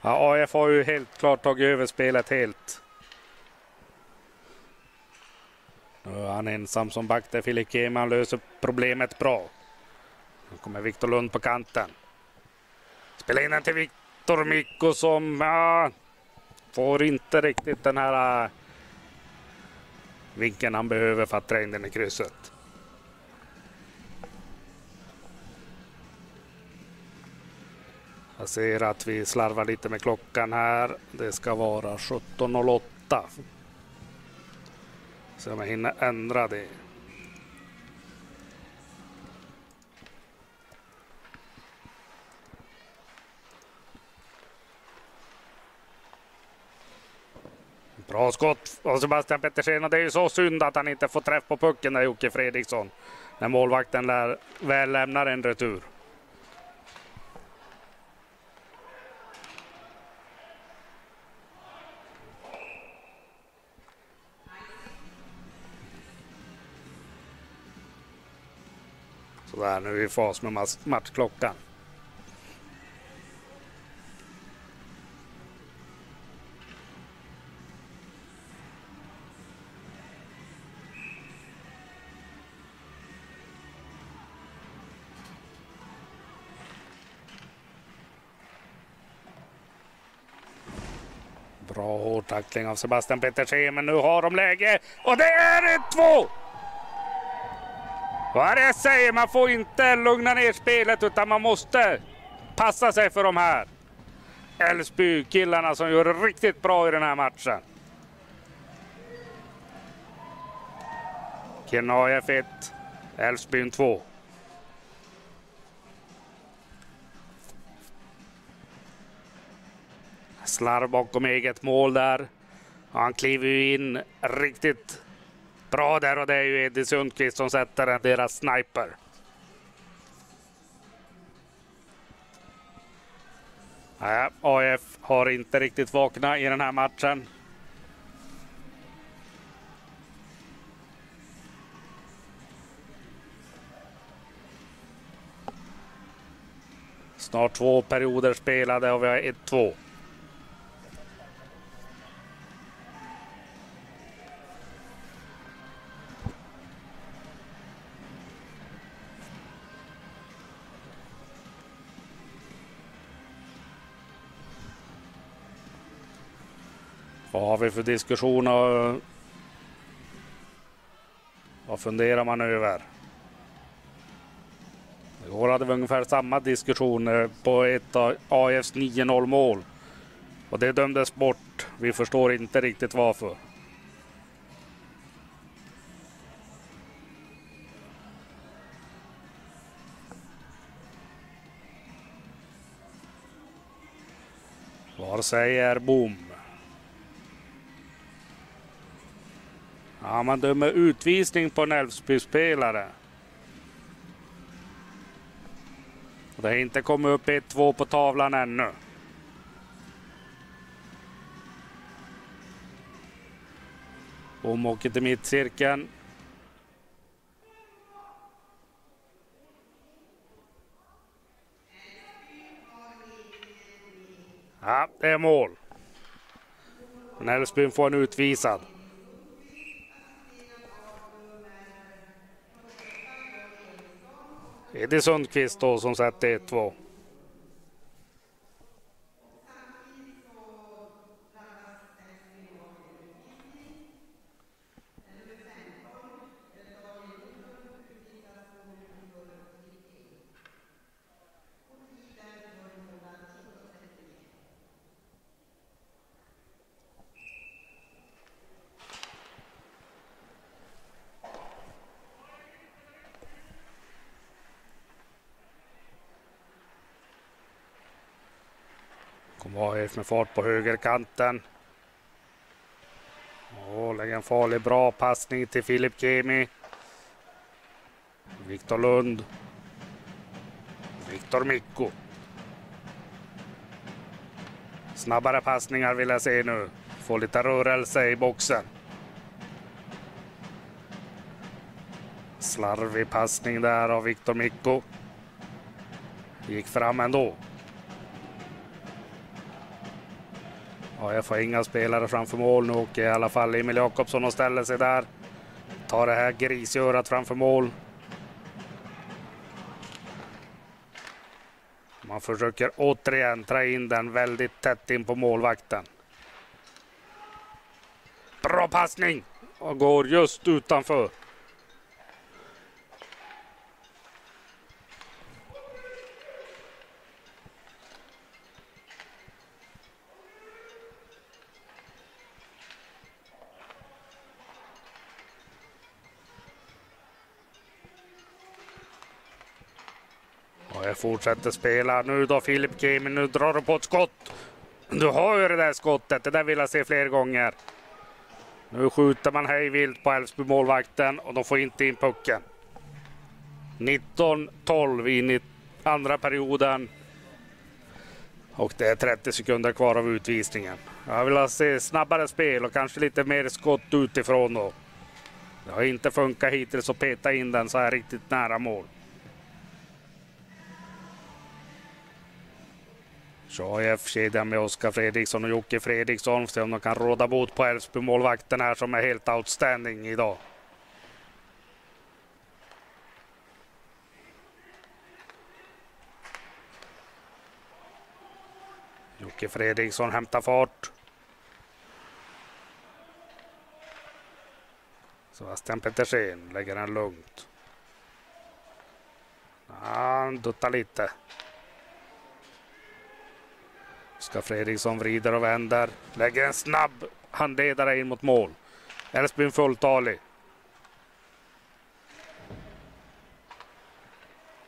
Ja, AIF har ju helt klart tagit över spelet helt. Nu är han ensam som back där Filip Kemi, han löser problemet bra. Nu kommer Viktor Lund på kanten. Spela in den till Viktor Mikko som ja, får inte riktigt den här äh, vinkeln han behöver för att dra in den i krysset. Jag ser att vi slarvar lite med klockan här. Det ska vara 17.08. Se om jag hinner ändra det. Bra skott av Sebastian Pettersen och det är ju så synd att han inte får träff på pucken där Jocke Fredriksson. När målvakten lär, väl lämnar en retur. Sådär, nu är vi i fas med matchklockan. Bra hård tackling av Sebastian Petersen, men nu har de läge och det är 1-2! Vad är det jag säger, man får inte lugna ner spelet utan man måste passa sig för de här Älvsby-killarna som gör det riktigt bra i den här matchen. Kiruna AIF 1, Älvsbyn 2. Slarv bakom eget mål där. Han kliver ju in riktigt bra där och det är ju Eddie Sundqvist som sätter den, deras sniper. Nej, AF har inte riktigt vaknat i den här matchen. Snart två perioder spelade och vi har 1-2. Vad har vi för diskussion och vad funderar man över? Igår hade vi ungefär samma diskussion eh, på ett av AFs 9-0 mål. Och det dömdes bort. Vi förstår inte riktigt varför. Var säger bom. Ja, man dömer utvisning på en Älvsby-spelare. Det har inte kommit upp 1-2 på tavlan ännu. Bom åker till mittcirkeln. Ja, det är mål. Men Älvsbyn får en utvisad. Eddie Sundqvist då som sätter 1-2. Leif med fart på högerkanten. Och lägger en farlig bra passning till Filip Kemi. Viktor Lund. Viktor Mikko. Snabbare passningar vill jag se nu. Få lite rörelse i boxen. Slarvig passning där av Viktor Mikko. Gick fram ändå. Ja, jag får inga spelare framför mål. Nu åker i alla fall Emil Jakobsson och ställer sig där. Tar det här grisörat framför mål. Man försöker återigen dra in den väldigt tätt in på målvakten. Bra passning! Och går just utanför. Fortsätter spela. Nu då Filip Kimi, nu drar du på ett skott. Du har ju det där skottet, det där vill jag se fler gånger. Nu skjuter man hejvilt på Älvsby målvakten och de får inte in pucken. 19-12 in i andra perioden. Och det är 30 sekunder kvar av utvisningen. Jag vill se snabbare spel och kanske lite mer skott utifrån då. Det har inte funkat hittills att peta in den så här riktigt nära mål. Så AIF kedjan med Oskar Fredriksson och Jocke Fredriksson. Se om de kan råda bot på Älvsbymålvakten här som är helt outstanding idag. Jocke Fredriksson hämtar fart. Sebastian Pettersen lägger den lugnt. Han duttar lite. Ska Fredriksson vrider och vänder. Lägger en snabb handledare in mot mål. Älvsbyn fulltalig.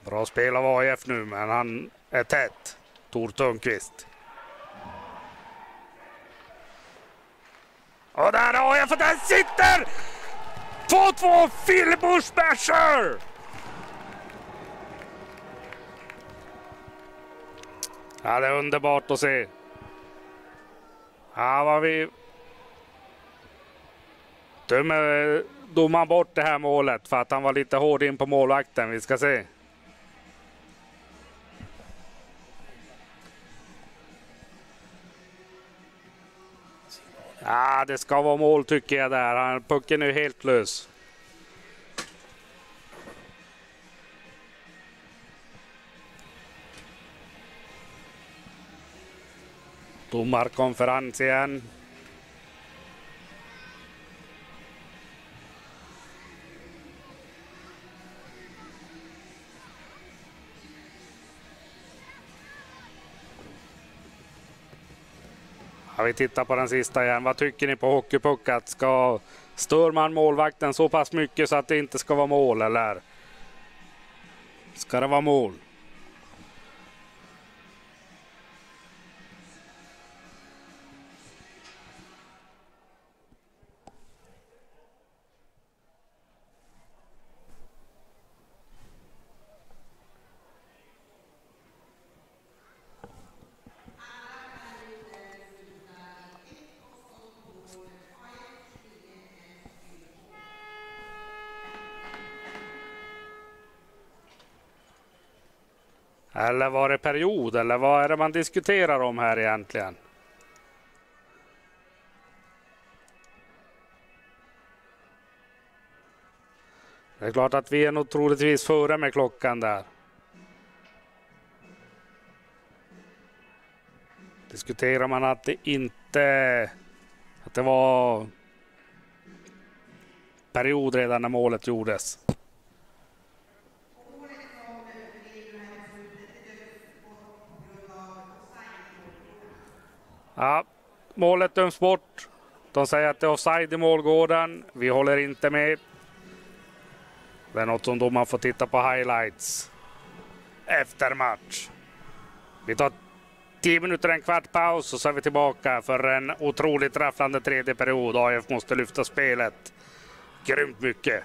Bra spel av AIF nu, men han är tätt. Tor Törnqvist. Och där har AIF och där sitter! 2-2 Fillbush Basher! Ja, det är underbart att se. Ja, vad vi... Dömer eh, domaren bort det här målet för att han var lite hård in på målvakten. Vi ska se. Ja, det ska vara mål tycker jag där. Pucken är helt lös. Domarkonferens igen. Ja, vi tittar på den sista igen. Vad tycker ni på hockeypuckat? Ska stör man målvakten så pass mycket så att det inte ska vara mål eller? Ska det vara mål? Eller var det period? Eller vad är det man diskuterar om här egentligen? Det är klart att vi är nog troligtvis före med klockan där. Diskuterar man att det inte... Att det var period redan när målet gjordes. Ja, målet döms bort. De säger att det är offside i målgården. Vi håller inte med. Det är något som domaren får titta på highlights efter match. Vi tar 10 minuter, en kvart paus och så är vi tillbaka för en otroligt rafflande tredje period. AIF måste lyfta spelet grymt mycket.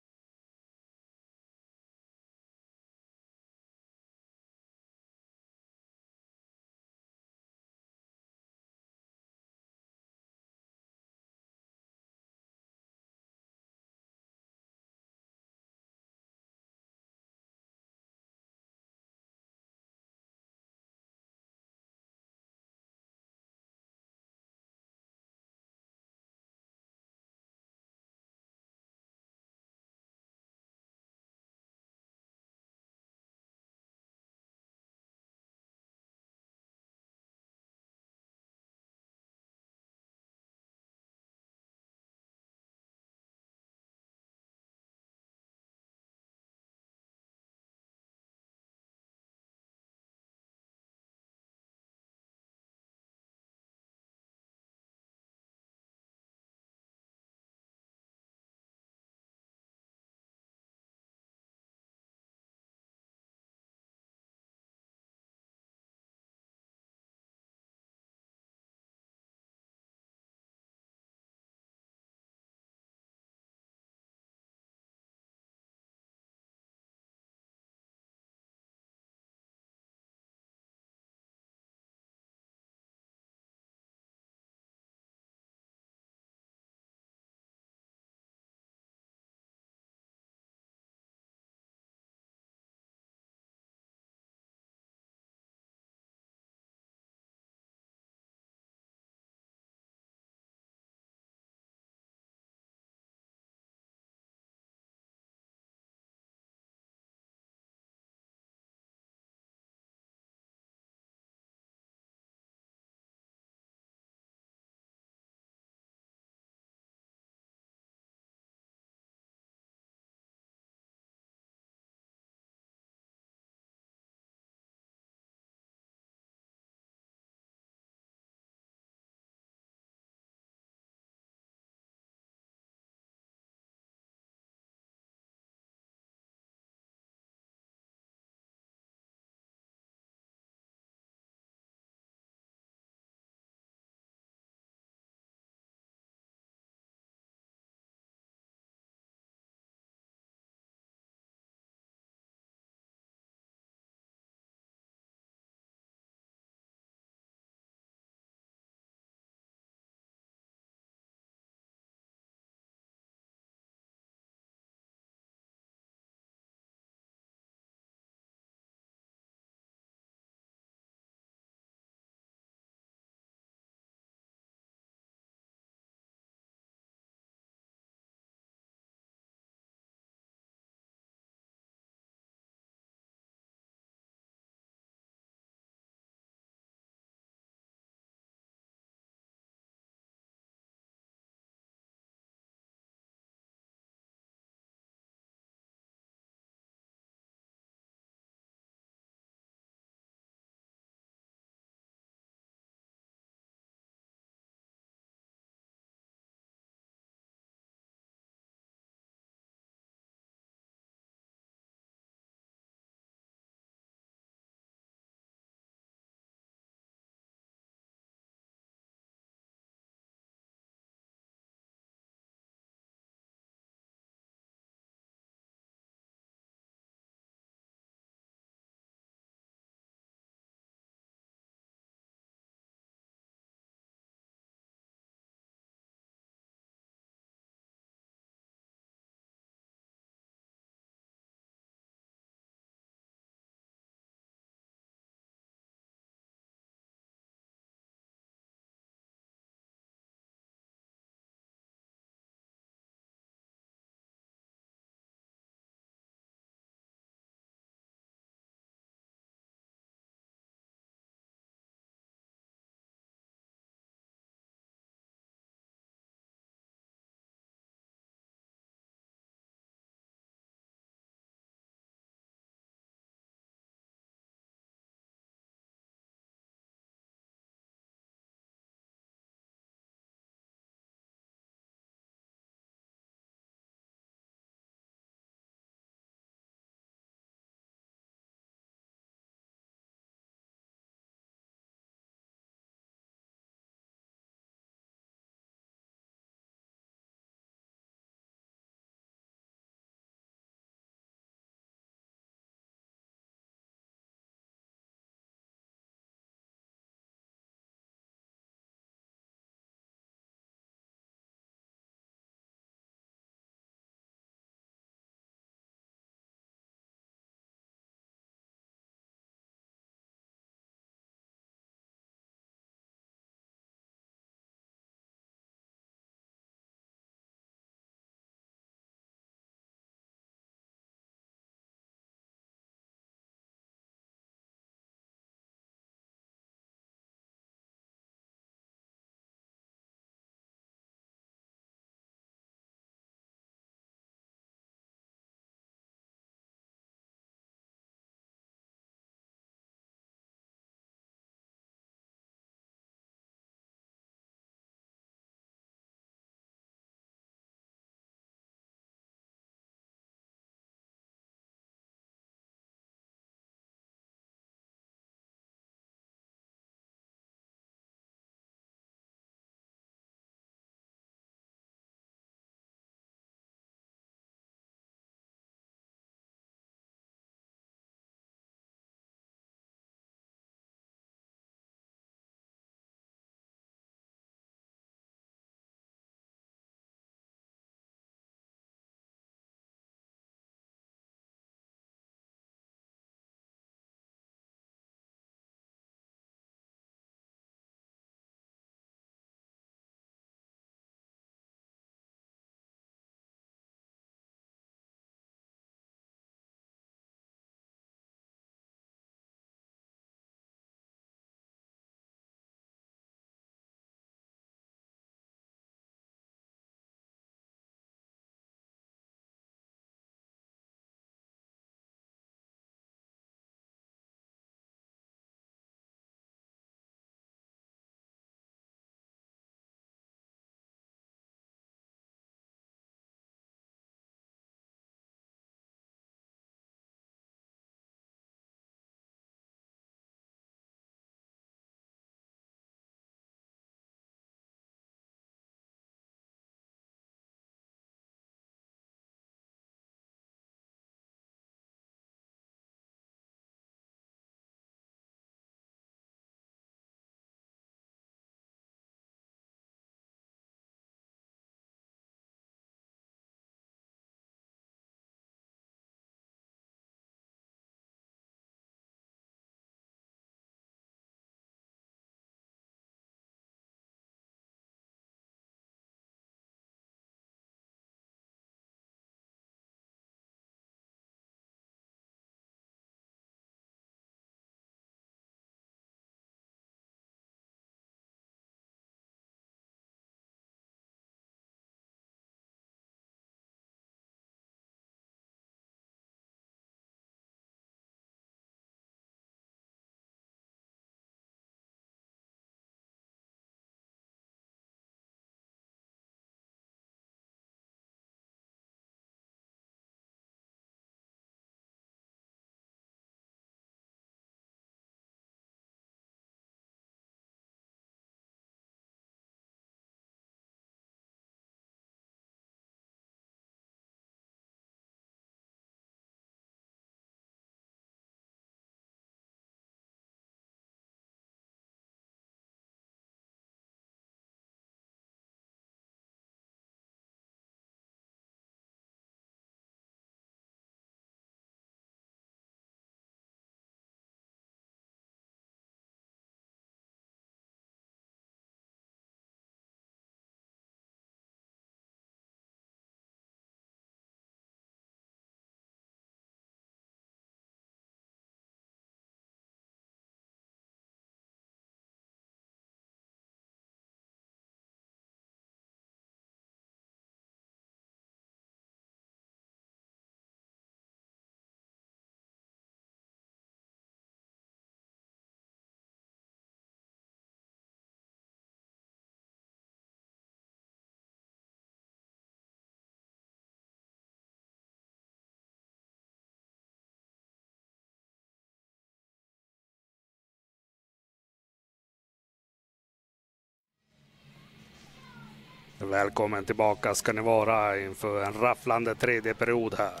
Välkommen tillbaka ska ni vara inför en rafflande tredje period här.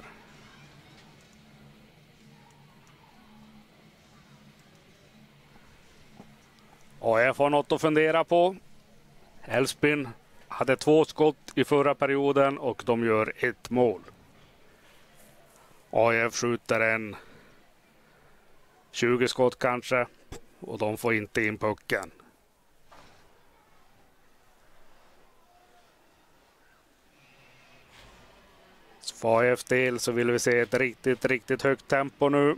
AF har något att fundera på. Elfsbyn hade två skott i förra perioden och de gör ett mål. AF skjuter en 20 skott kanske och de får inte in pucken. För AFs del så vill vi se ett riktigt, riktigt högt tempo nu.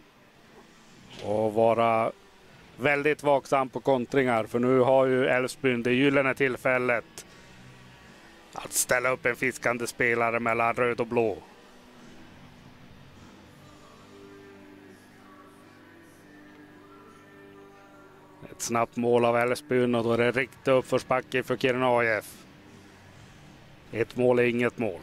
Och vara väldigt vaksam på kontringar. För nu har ju Älvsbyn det gyllene tillfället att ställa upp en fiskande spelare mellan röd och blå. Ett snabbt mål av Älvsbyn och då är det riktig uppförsbacke för Kiruna AIF. Ett mål är inget mål.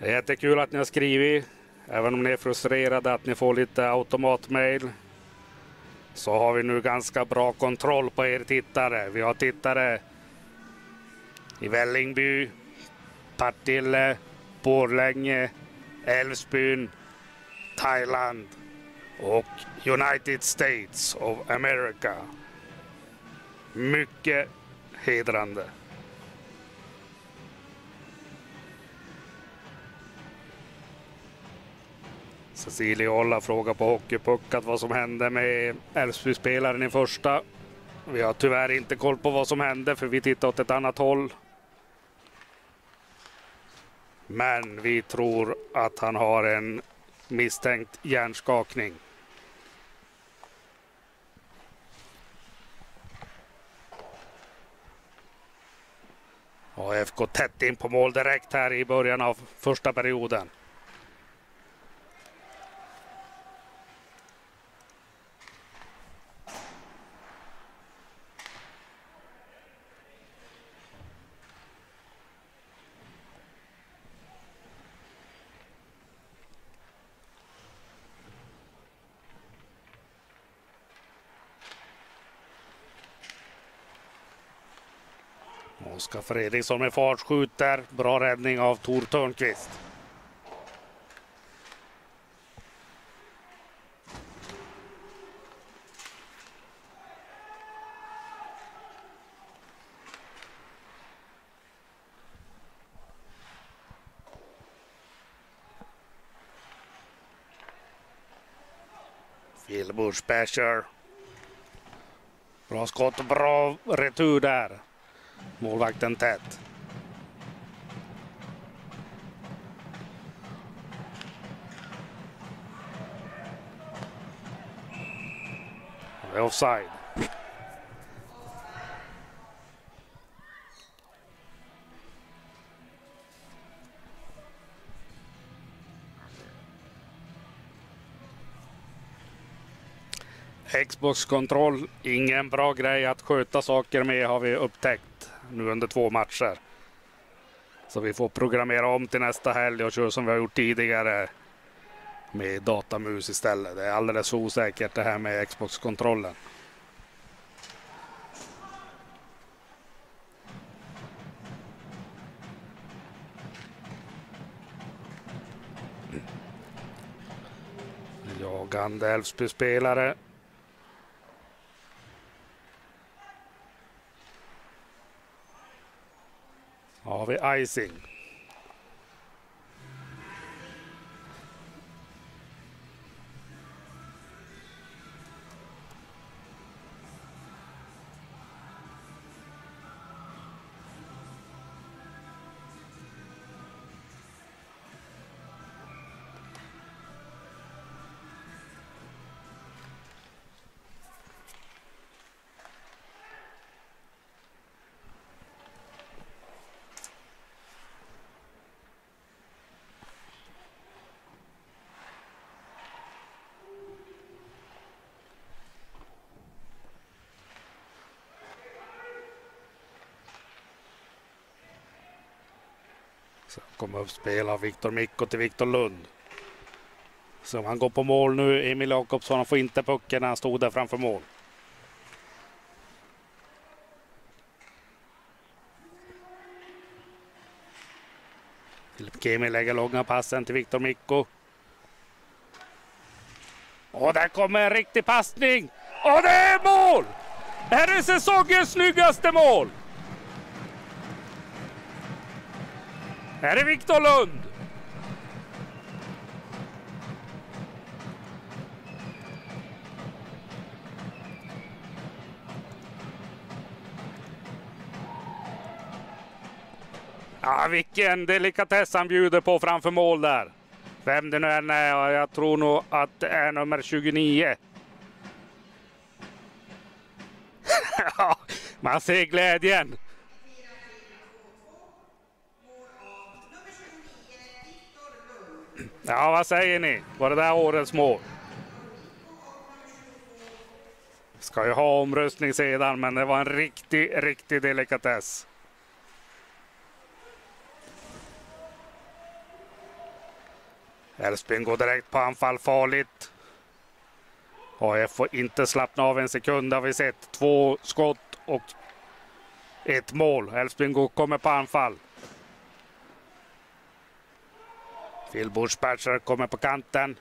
Det är jättekul att ni har skrivit. Även om ni är frustrerade att ni får lite automatmail. Så har vi nu ganska bra kontroll på er tittare. Vi har tittare i Vällingby, Partille, Borlänge, Älvsbyn, Thailand och United States of America. Mycket hedrande. Cecilia Olla frågar på Hockeypuckat vad som hände med Älvsby-spelaren i första. Vi har tyvärr inte koll på vad som hände för vi tittar åt ett annat håll. Men vi tror att han har en misstänkt hjärnskakning. AFK går tätt in på mål direkt här i början av första perioden. Oskar Fredriksson med fart skjuter. Bra räddning av Tor Törnqvist. Phil Bushbasher. Bra skott, och bra retur där. Målvakten tät. Det är offside. Xbox-kontroll, ingen bra grej att sköta saker med har vi upptäckt nu under två matcher. Så vi får programmera om till nästa helg och köra som vi har gjort tidigare med datamus istället. Det är alldeles för osäkert det här med Xbox-kontrollen. Jagande Älvsby-spelare har vi icing. kom upp spel av Viktor Mikko till Viktor Lund. Så han går på mål nu, Emil Jakobsson. Han får inte pucken när han stod där framför mål. Filip Kimi lägger långa passen till Viktor Mikko. Och där kommer en riktig passning! Och det är mål! Det säsongens snyggaste mål! Här är Viktor Lund. Ja, vilken delikatess han bjuder på framför mål där. Vem det nu än är, jag tror nog att det är nummer 29. <laughs> man ser glädjen. Ja, vad säger ni? Var det där årets mål? Ska ju ha omröstning sedan, men det var en riktig, riktig delikatess. Elfsbyn går direkt på anfall, farligt. AF får inte slappna av en sekund har vi sett. Två skott och ett mål. Elfsbyn kommer på anfall. Phil Bushbatcher kommer på kanten.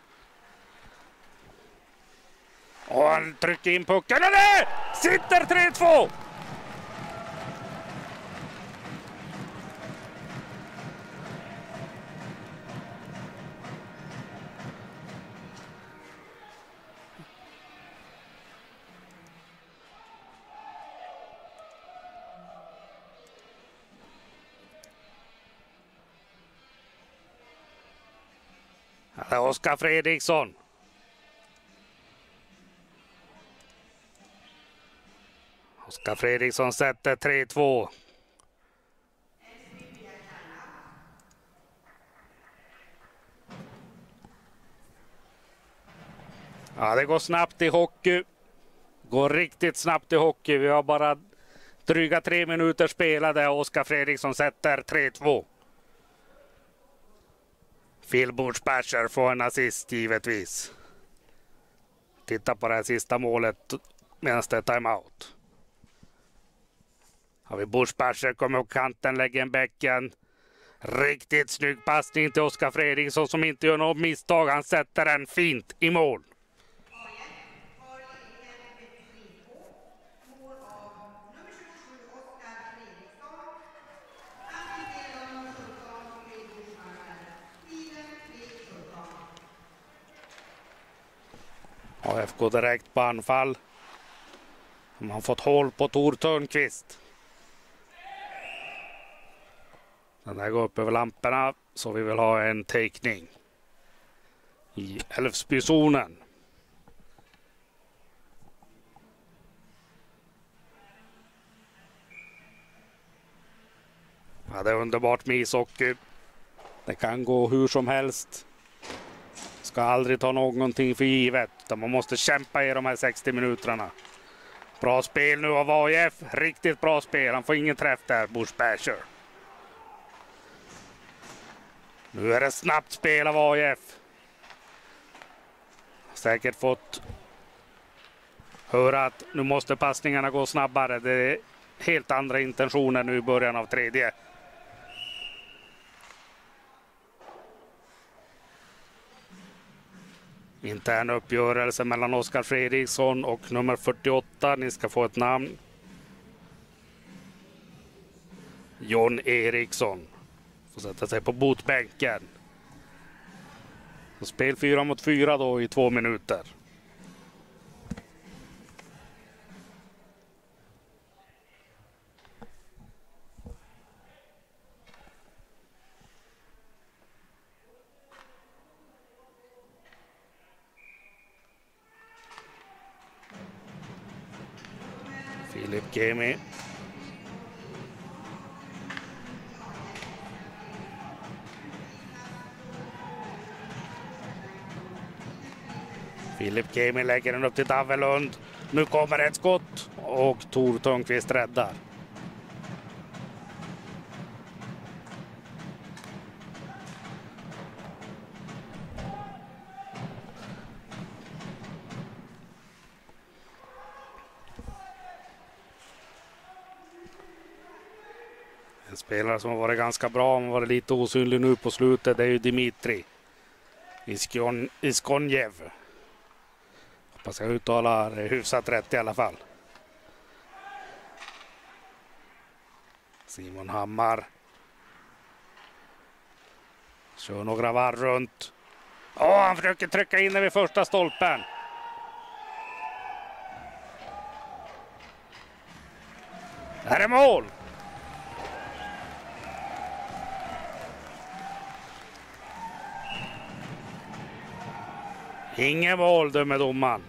Och han trycker in pucken och det sitter 3-2! Oskar Fredriksson. Oskar Fredriksson sätter 3-2. Ja, det går snabbt i hockey. Går riktigt snabbt i hockey. Vi har bara dryga tre minuter spelade och Oskar Fredriksson sätter 3-2. Phil får en assist givetvis. Titta på det här sista målet medan det är timeout. Har vi Bushbasher kommer på kanten, lägger en bäcken. Riktigt snygg passning till Oskar Fredriksson som inte gör något misstag. Han sätter den fint i mål. AFK direkt på anfall. De har fått hål på Tor Törnqvist. Den där går upp över lamporna så vi vill ha en teckning i Älvsbyzonen. Ja, det är underbart med ishockey. Det kan gå hur som helst. Ska aldrig ta någonting för givet. Man måste kämpa i de här 60 minuterna. Bra spel nu av AIF. Riktigt bra spel. Han får ingen träff där, Bush Basher. Nu är det snabbt spel av AIF. Säkert fått höra att nu måste passningarna gå snabbare. Det är helt andra intentioner nu i början av tredje. Intern uppgörelse mellan Oskar Fredriksson och nummer 48. Ni ska få ett namn. John Eriksson. Får sätta sig på botbänken. spel fyra mot fyra då i två minuter. Filip Kemi. Filip Kemi lägger den upp till Davelund. Nu kommer ett skott och Tor Törnqvist räddar. Spelare som har varit ganska bra, men varit lite osynlig nu på slutet, det är ju Dimitri Iskon, Iskonjev. Hoppas jag uttalar hyfsat rätt i alla fall. Simon Hammar. Kör några varv runt. Åh, han försöker trycka in den vid första stolpen. Här är mål! Inget val, dömer domaren.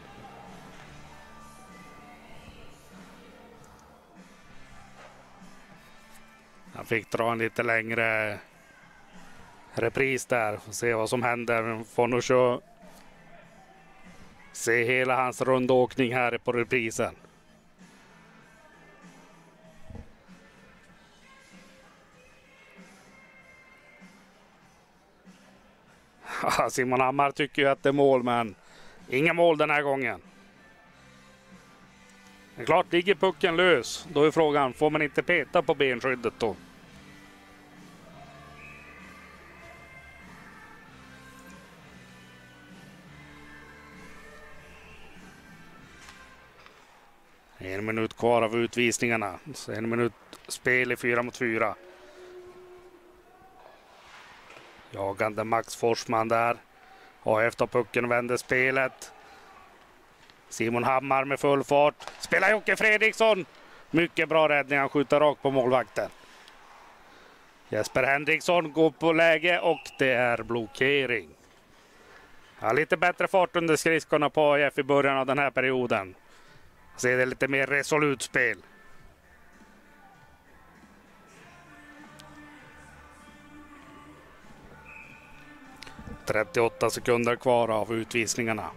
Han fick dra en lite längre repris där. Får se vad som händer. Får nog. Se hela hans rundåkning här på reprisen. Simon Hammar tycker ju att det är mål, men inga mål den här gången. Men klart, ligger pucken lös, då är frågan, får man inte peta på benskyddet då? En minut kvar av utvisningarna. En minut spel i fyra mot fyra. Jagande Max Forsman där. AF tar pucken och vänder spelet. Simon Hammar med full fart. Spelar Jocke Fredriksson. Mycket bra räddning. Han skjuter rakt på målvakten. Jesper Henriksson går på läge och det är blockering. Ja, lite bättre fart under skridskorna på AIF i början av den här perioden. Ser är det lite mer resolut spel. 38 sekunder kvar av utvisningarna.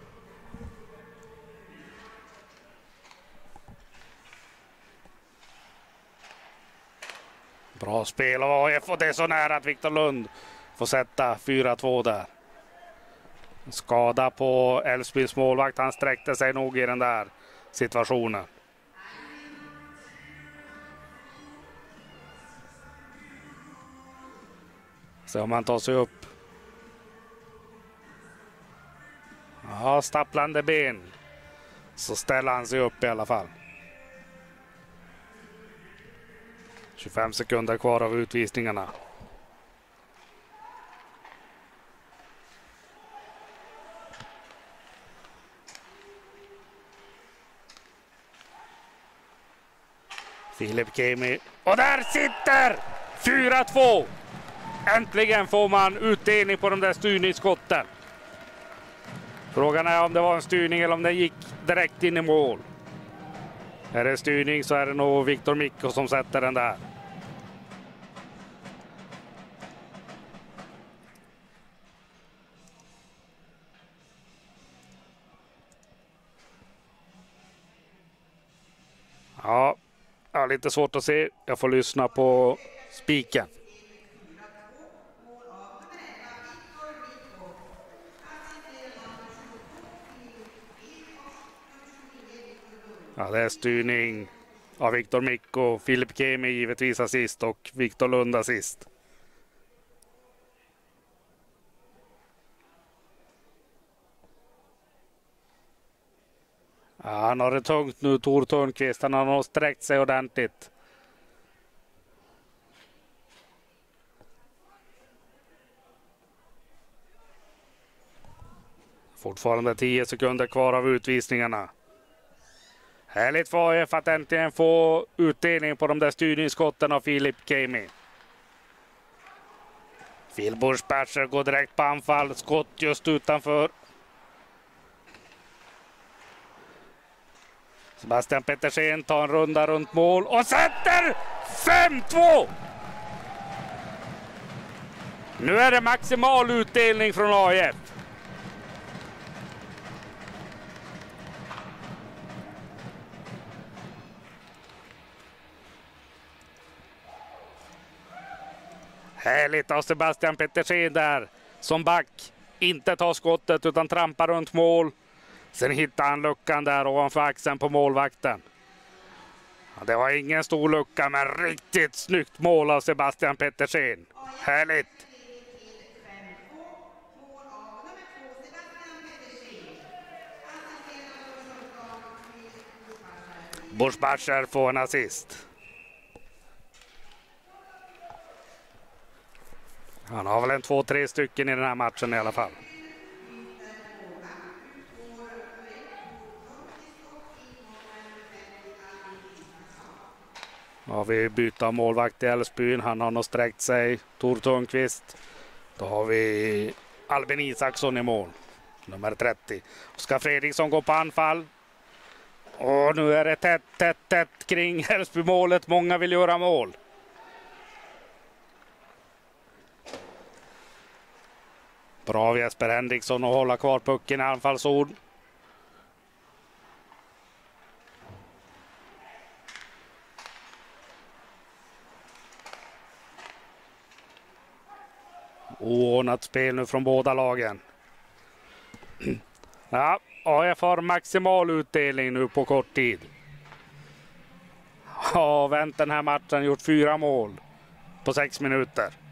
Bra spel av AIF och det är så nära att Viktor Lund får sätta 4-2 där. Skada på Älvsbyns målvakt. Han sträckte sig nog i den där situationen. Se om han tar sig upp. Ja, stapplande ben. Så ställer han sig upp i alla fall. 25 sekunder kvar av utvisningarna. Filip Kemi. Och där sitter! 4-2! Äntligen får man utdelning på de där styrningsskotten. Frågan är om det var en styrning eller om den gick direkt in i mål. Är det styrning så är det nog Viktor Mikko som sätter den där. Ja, jag har lite svårt att se. Jag får lyssna på spiken. Ja, det är styrning av Viktor Mikko, Filip Kemi givetvis assist och Viktor Lund assist. Ja, han har det tungt nu, Tor Törnqvist. Han har nog sträckt sig ordentligt. Fortfarande 10 sekunder kvar av utvisningarna. Härligt för AIF att äntligen få utdelning på de där styrningsskotten av Filip Kemi. Phil Bushbasher går direkt på anfall. Skott just utanför. Sebastian Pettersen tar en runda runt mål och sätter 5-2! Nu är det maximal utdelning från AIF. Härligt av Sebastian Pettersen där som back. Inte tar skottet utan trampar runt mål. Sen hittar han luckan där ovanför axeln på målvakten. Ja, det var ingen stor lucka, men riktigt snyggt mål av Sebastian Pettersen. Härligt! Borsbacher får en assist. Han har väl en två, tre stycken i den här matchen i alla fall. har vi byta målvakt i Älvsbyn. Han har nog sträckt sig. Tor Törnqvist. Då har vi Albin Isaksson i mål. Nummer 30. Oskar Fredriksson går på anfall. Och nu är det tätt, tätt, tätt kring Älvsbymålet. Många vill göra mål. Bra av Jesper Henriksson att hålla kvar pucken i anfallszon. Oordnat spel nu från båda lagen. <clears throat> Ja, AF har maximal utdelning nu på kort tid. Har vänt den här matchen, gjort fyra mål på sex minuter.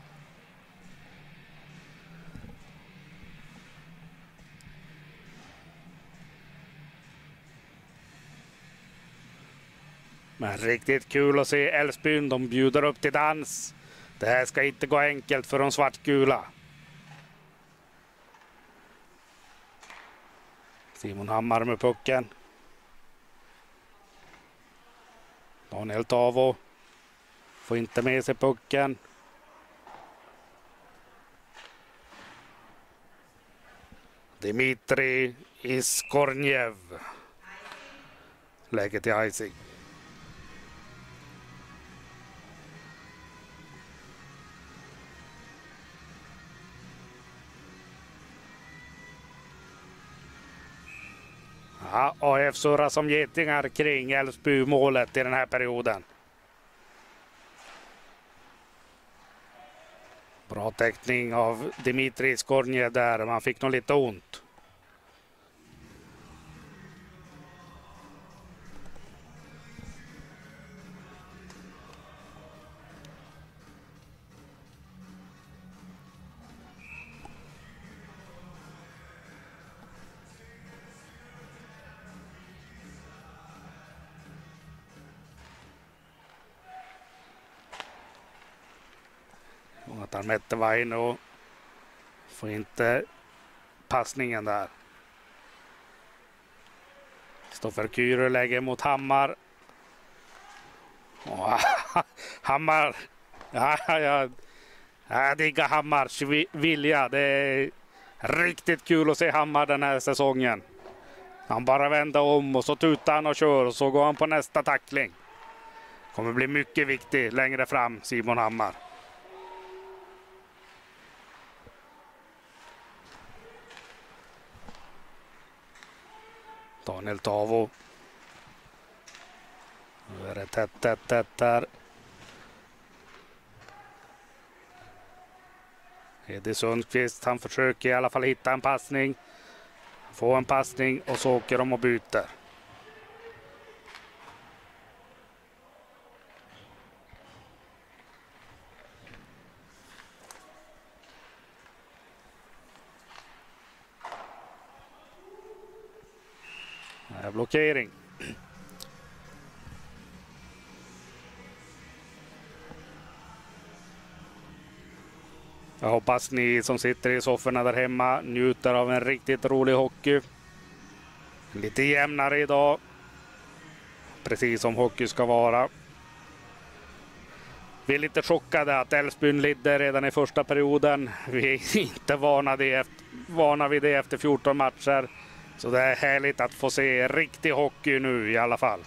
Men riktigt kul att se Älvsbyn. De bjuder upp till dans. Det här ska inte gå enkelt för de svartgula. Simon Hammar med pucken. Daniel Tavo får inte med sig pucken. Dimitri Iskornjev Läget till icing. Ja, AF surrar som getingar kring Älvsbymålet i den här perioden. Bra täckning av Dimitri Skornje där. Man fick nog lite ont. Jonathan var inne och får inte passningen där. Kristoffer Kyrö lägger mot Hammar. Oh, <laughs> Hammar, ja, ja, jag diggar Hammars vilja. Det är riktigt kul att se Hammar den här säsongen. Han bara vänder om och så tutar han och kör och så går han på nästa tackling. Kommer bli mycket viktig längre fram, Simon Hammar. Daniel Tavo. Nu är det tätt, tätt, tätt där. Eddie Sundqvist, han försöker i alla fall hitta en passning. Få en passning och så åker de och byter. Blockering. Jag hoppas ni som sitter i sofforna där hemma njuter av en riktigt rolig hockey. Lite jämnare idag. Precis som hockey ska vara. Vi är lite chockade att Älvsbyn ledde redan i första perioden. Vi är <laughs> inte vana, det, vana vid det efter 14 matcher. Så det är härligt att få se riktig hockey nu i alla fall.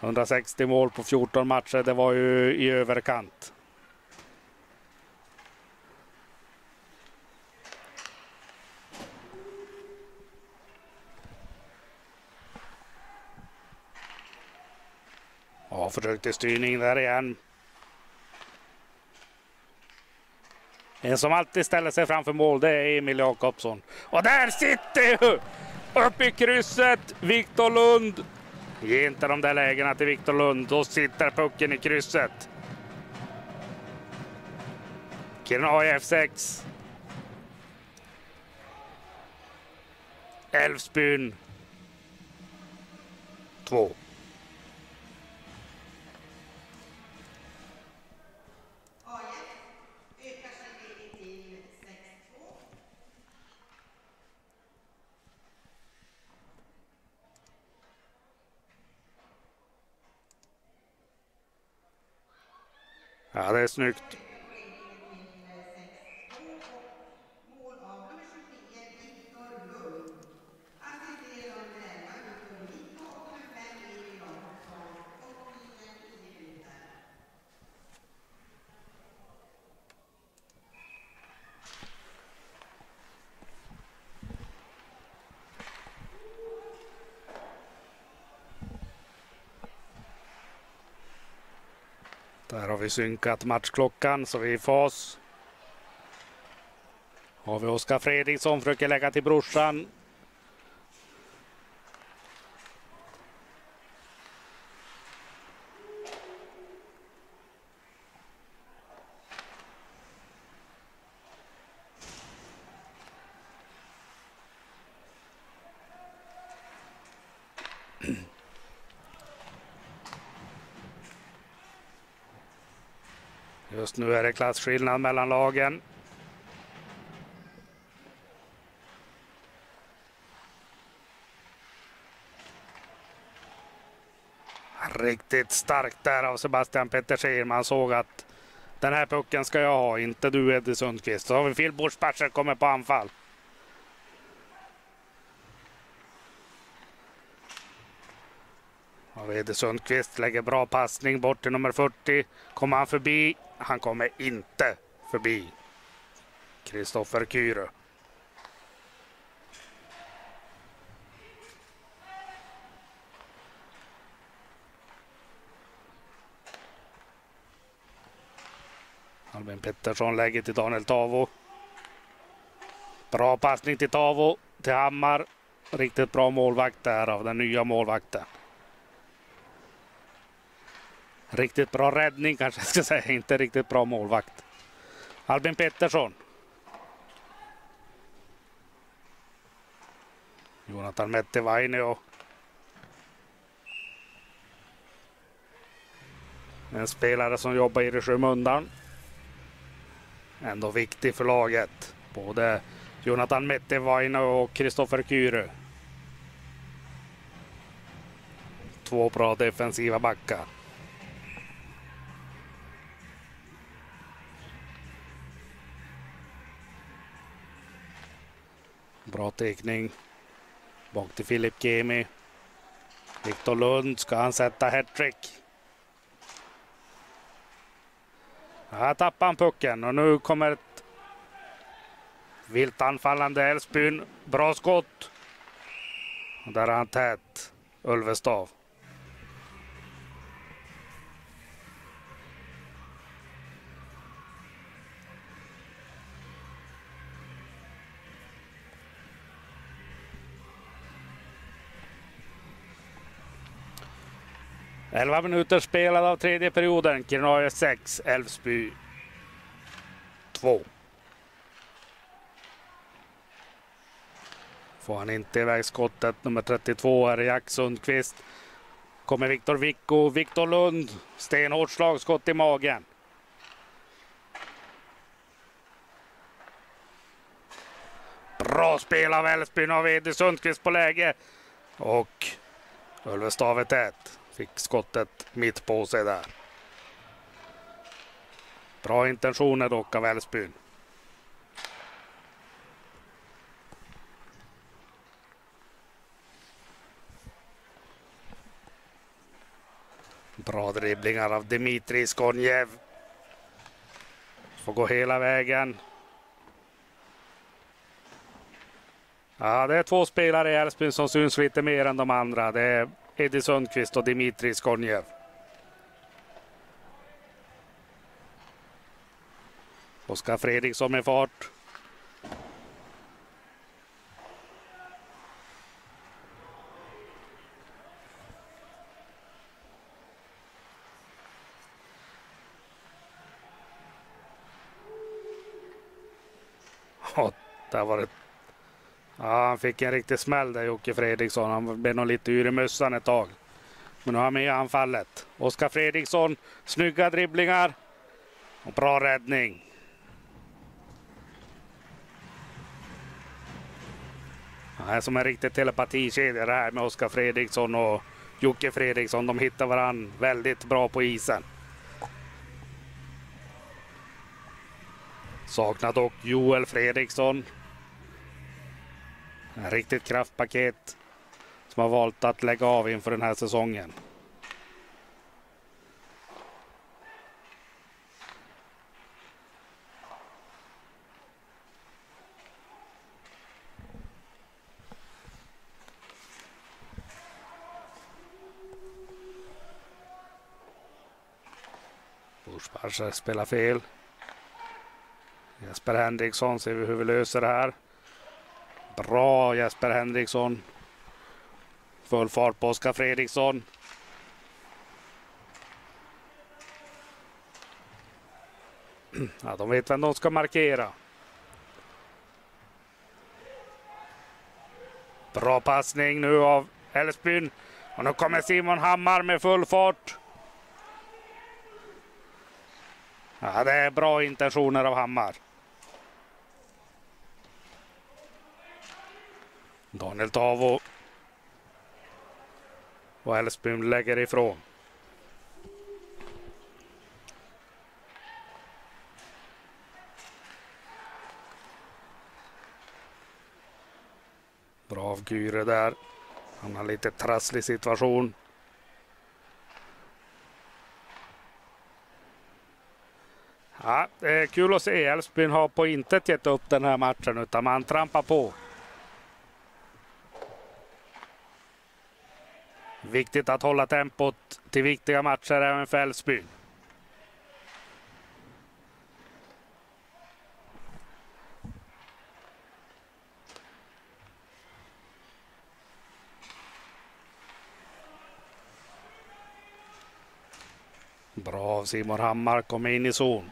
160 mål på 14 matcher, det var ju i överkant. Ja, försökte styrning där igen. En som alltid ställer sig framför mål det är Emil Jakobsson. Och där sitter ju Upp i krysset, Viktor Lund. Ge inte de där lägena till Viktor Lund. Då sitter pucken i krysset. Kiruna F6. Älvsbyn. Två. Ja, det är snyggt. Vi synkat matchklockan så vi är i fas. Har vi Oskar Fredriksson försöker lägga till brorsan. Just nu är det klasskillnad mellan lagen. Riktigt starkt där av Sebastian Pettersen. Man såg att den här pucken ska jag ha, inte du Eddie Sundqvist. Så har vi Phil Buschbacher kommer på anfall. Och Sundqvist lägger bra passning bort till nummer 40. Kommer han förbi? Han kommer inte förbi. Kristoffer Kyrö. Albin Pettersson lägger till Daniel Tavo. Bra passning till Tavo, till Hammar. Riktigt bra målvakt där av den nya målvakten. Riktigt bra räddning kanske jag ska säga, <laughs> inte riktigt bra målvakt. Albin Pettersson. Jonathan Mettevainio. En spelare som jobbar i skymundan. Ändå viktig för laget. Både Jonathan Mettevainio och Kristoffer Kyrö. Två bra defensiva backar. Bra tekning. Bak till Filip Kemi. Viktor Lund, ska han sätta hattrick? Här tappar han pucken och nu kommer ett vilt anfallande Älvsbyn. Bra skott. Och där är han tät, Ulvestav. Elva minuter spelade av tredje perioden. Kiruna 6, Älvsby 2. Får han inte iväg skottet. Nummer 32 är Jack Sundqvist. Kommer Viktor Vicko. Viktor Lund. Stenhårt slagskott i magen. Bra spel av Älvsbyn av Edi Sundqvist på läge. Och Ulvestav är. Fick skottet mitt på sig där. Bra intentioner dock av Älvsbyn. Bra dribblingar av Dmitrij Skonjev. Får gå hela vägen. Ja, det är två spelare i Älvsbyn som syns lite mer än de andra. Det är Eddie Sundqvist och Dimitri Skornjev. Oskar Fredriksson med fart. Där var det Fick en riktig smäll där Jocke Fredriksson. Han blev nog lite yr i mössan ett tag. Men nu har han med i anfallet. Oskar Fredriksson, snygga dribblingar. Och bra räddning. Det är som en riktig telepatikedja det här med Oskar Fredriksson och Jocke Fredriksson. De hittar varandra väldigt bra på isen. Saknar dock Joel Fredriksson. En riktigt kraftpaket som har valt att lägga av inför den här säsongen. Buschbarscher spelar fel. Jesper Henriksson ser vi hur vi löser det här. Bra Jesper Henriksson. Full fart på Oskar Fredriksson. <clears throat> Ja, de vet vem de ska markera. Bra passning nu av Älvsbyn. Och nu kommer Simon Hammar med full fart. Ja, det är bra intentioner av Hammar. Daniel Tavo. Och Älvsbyn lägger ifrån. Bra av Gyre där. Han har lite trasslig situation. Ja, det är kul att se. Älvsbyn har på intet gett upp den här matchen utan man trampar på. Viktigt att hålla tempot till viktiga matcher även för Älvsbyn. Bra av Simon Hammar, kommer in i zon.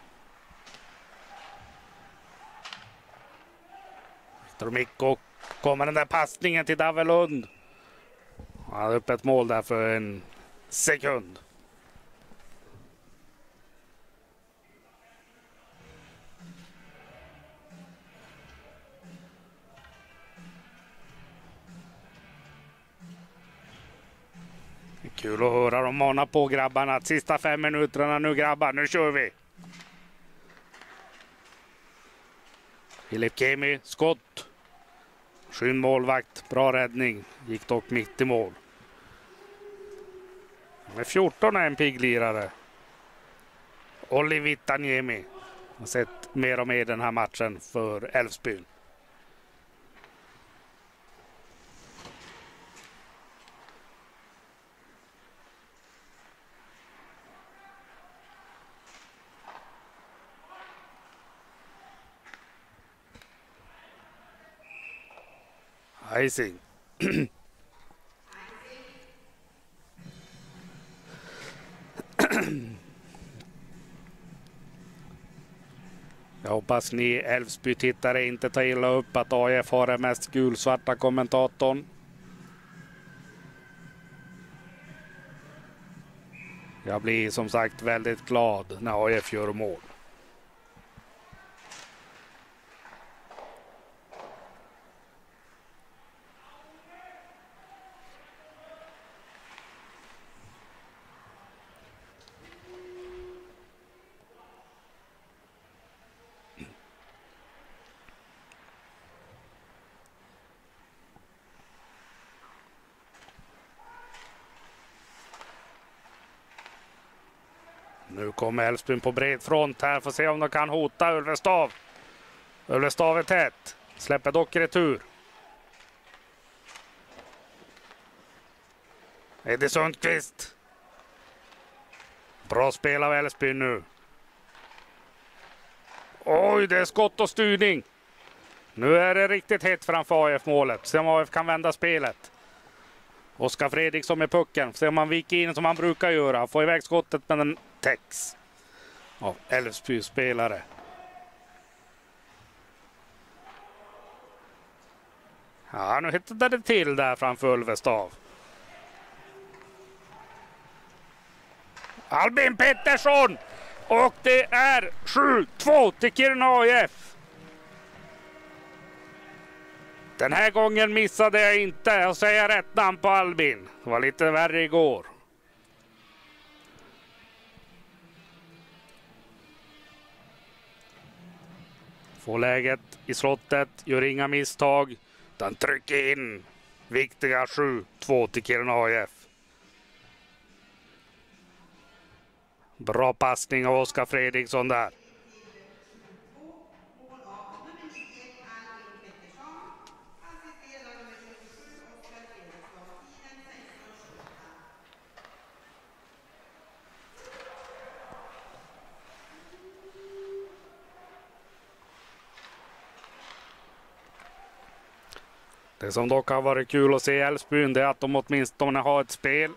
Viktor Mikko kommer den där passningen till Davelund. Han hade upp ett mål där för en sekund. Kul att höra dem mana på grabbarna. Sista fem minuterna nu grabbar, nu kör vi! Filip Kemi, skott. Skyn målvakt, bra räddning. Gick dock mitt i mål. Med 14 är en pigg lirare. Olli Vittaniemi. Har sett mer och mer den här matchen för Älvsbyn. Icing. <clears throat> Jag hoppas ni Älvsby-tittare inte tar illa upp att AIF har den mest gulsvarta kommentatorn. Jag blir som sagt väldigt glad när AIF gör mål. Nu kommer Älvsbyn på bred front här. Får se om de kan hota Ulvestav. Ulvestav är tätt. Släpper dock retur. Eddie Sundqvist. Bra spel av Älvsbyn nu. Oj, det är skott och styrning. Nu är det riktigt hett framför AIF-målet. Se om AIF kan vända spelet. Oskar Fredriksson med pucken. Se om han viker in som han brukar göra. Får iväg skottet men den täcks av Älvsby spelare. Ja, nu hittade det till där framför Ulvestav. Albin Pettersson! Och det är 7-2 till Kiruna AIF. Den här gången missade jag inte att säga rätt namn på Albin. Det var lite värre igår. Får läget i slottet, gör inga misstag. Den trycker in viktiga 7-2 till Kiruna AIF. Bra passning av Oskar Fredriksson där. Det som dock har varit kul att se i Älvsbyn är att de åtminstone har ett spel.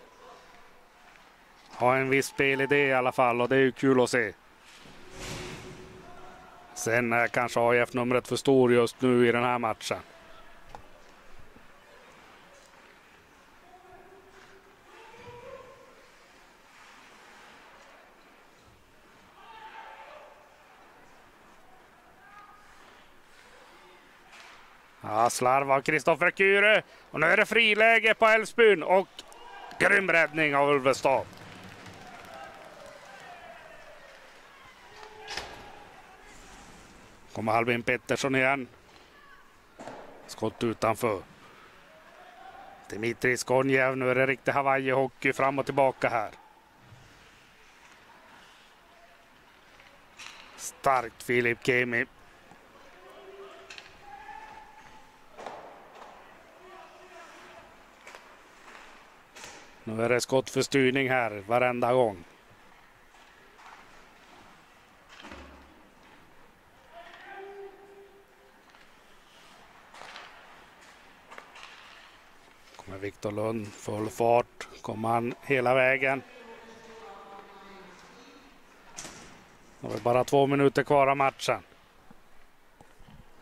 Har en viss spelidé i alla fall och det är ju kul att se. Sen är kanske AIF-numret för stor just nu i den här matchen. Ja, slarvar Kristoffer Kure. Och nu är det friläge på Älvsbyn och grym räddning av Ulvestad. Kommer Albin Pettersson igen. Skott utanför. Dimitri Skonjev. Nu är det riktig Hawaii-hockey fram och tillbaka här. Starkt Filip Kemi. Nu är det skott för styrning här varenda gång. Kommer Viktor Lund, full fart. Kommer han hela vägen. Det är bara två minuter kvar av matchen.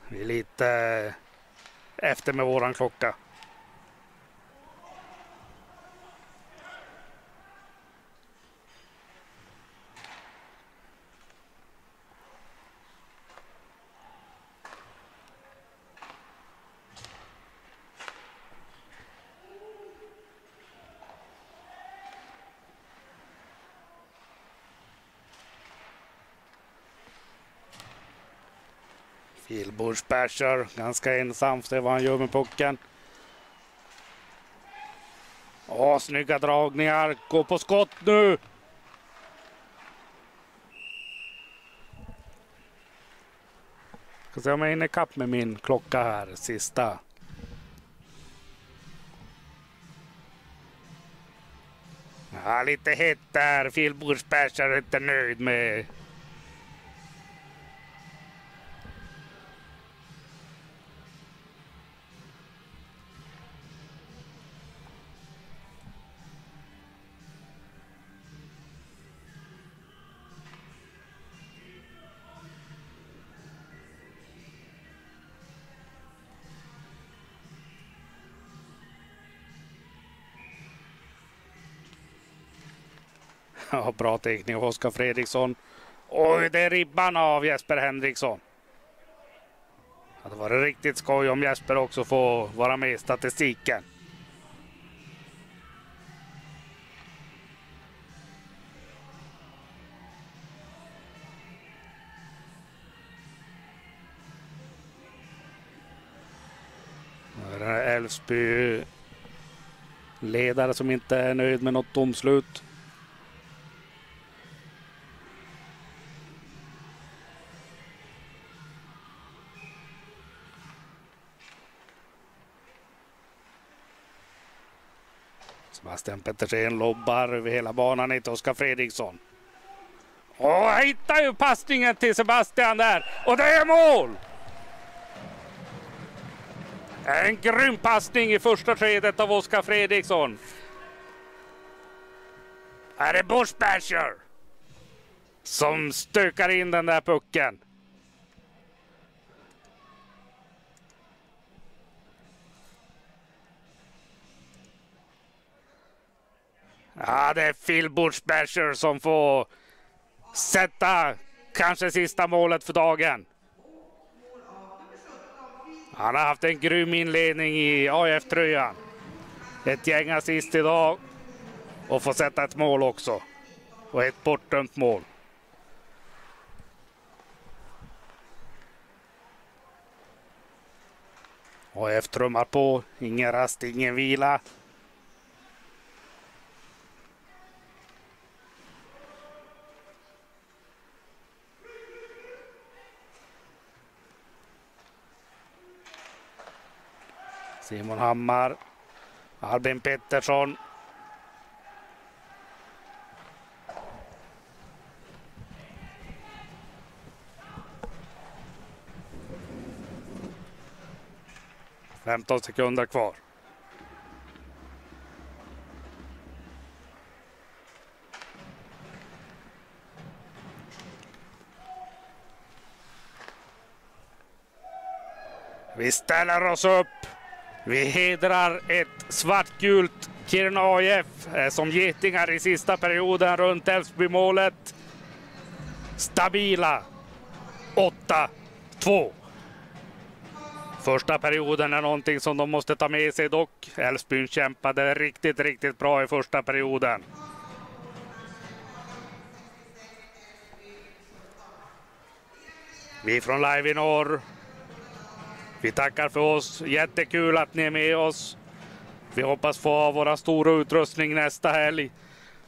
Vi är lite efter med våran klocka. George Basher ganska ensam. Se vad han gör med pucken. Åh, snygga dragningar. Gå på skott nu! Ska se om jag hinner ikapp med min klocka här. Sista. Ja, lite hett där. Phil Bush är inte nöjd med bra teckning av Oskar Fredriksson. Oj, det är ribban av Jesper Henriksson. Det hade varit riktigt skoj om Jesper också får vara med i statistiken. Älvsby ledare som inte är nöjd med något domslut. Sebastian Pettersen lobbar över hela banan till Oskar Fredriksson. Och hittar ju passningen till Sebastian där och det är mål! En grym passning i första skedet av Oskar Fredriksson. Här Är Bushbasher som stökar in den där pucken. Ja, det är Phil Bushbasher som får sätta kanske sista målet för dagen. Han har haft en grym inledning i AIF-tröjan. Ett gäng assist idag och får sätta ett mål också. Och ett bortdömt mål. AIF trummar på, ingen rast, ingen vila. Simon Hammar, Albin Pettersson. Femton sekunder kvar. Vi ställer oss upp. Vi hedrar ett svartgult Kiruna AIF eh, som getingar i sista perioden runt Älvsbymålet. Stabila 8-2. Första perioden är någonting som de måste ta med sig dock. Älvsbyn kämpade riktigt, riktigt bra i första perioden. Vi från Live i norr vi tackar för oss. Jättekul att ni är med oss. Vi hoppas få ha våra stora utrustning nästa helg.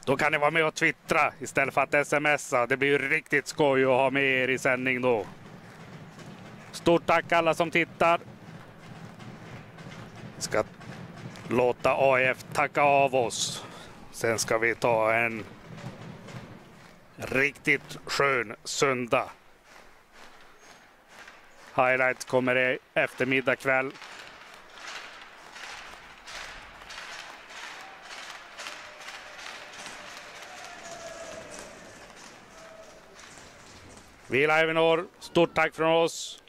Då kan ni vara med och twittra istället för att smsa. Det blir riktigt skoj att ha med er i sändning då. Stort tack alla som tittar. Vi ska låta AF tacka av oss. Sen ska vi ta en riktigt skön söndag. Highlights kommer i eftermiddag kväll. Vi live i norr. Stort tack från oss.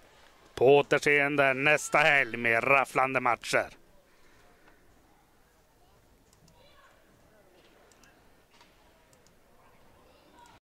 På återseende nästa helg med rafflande matcher.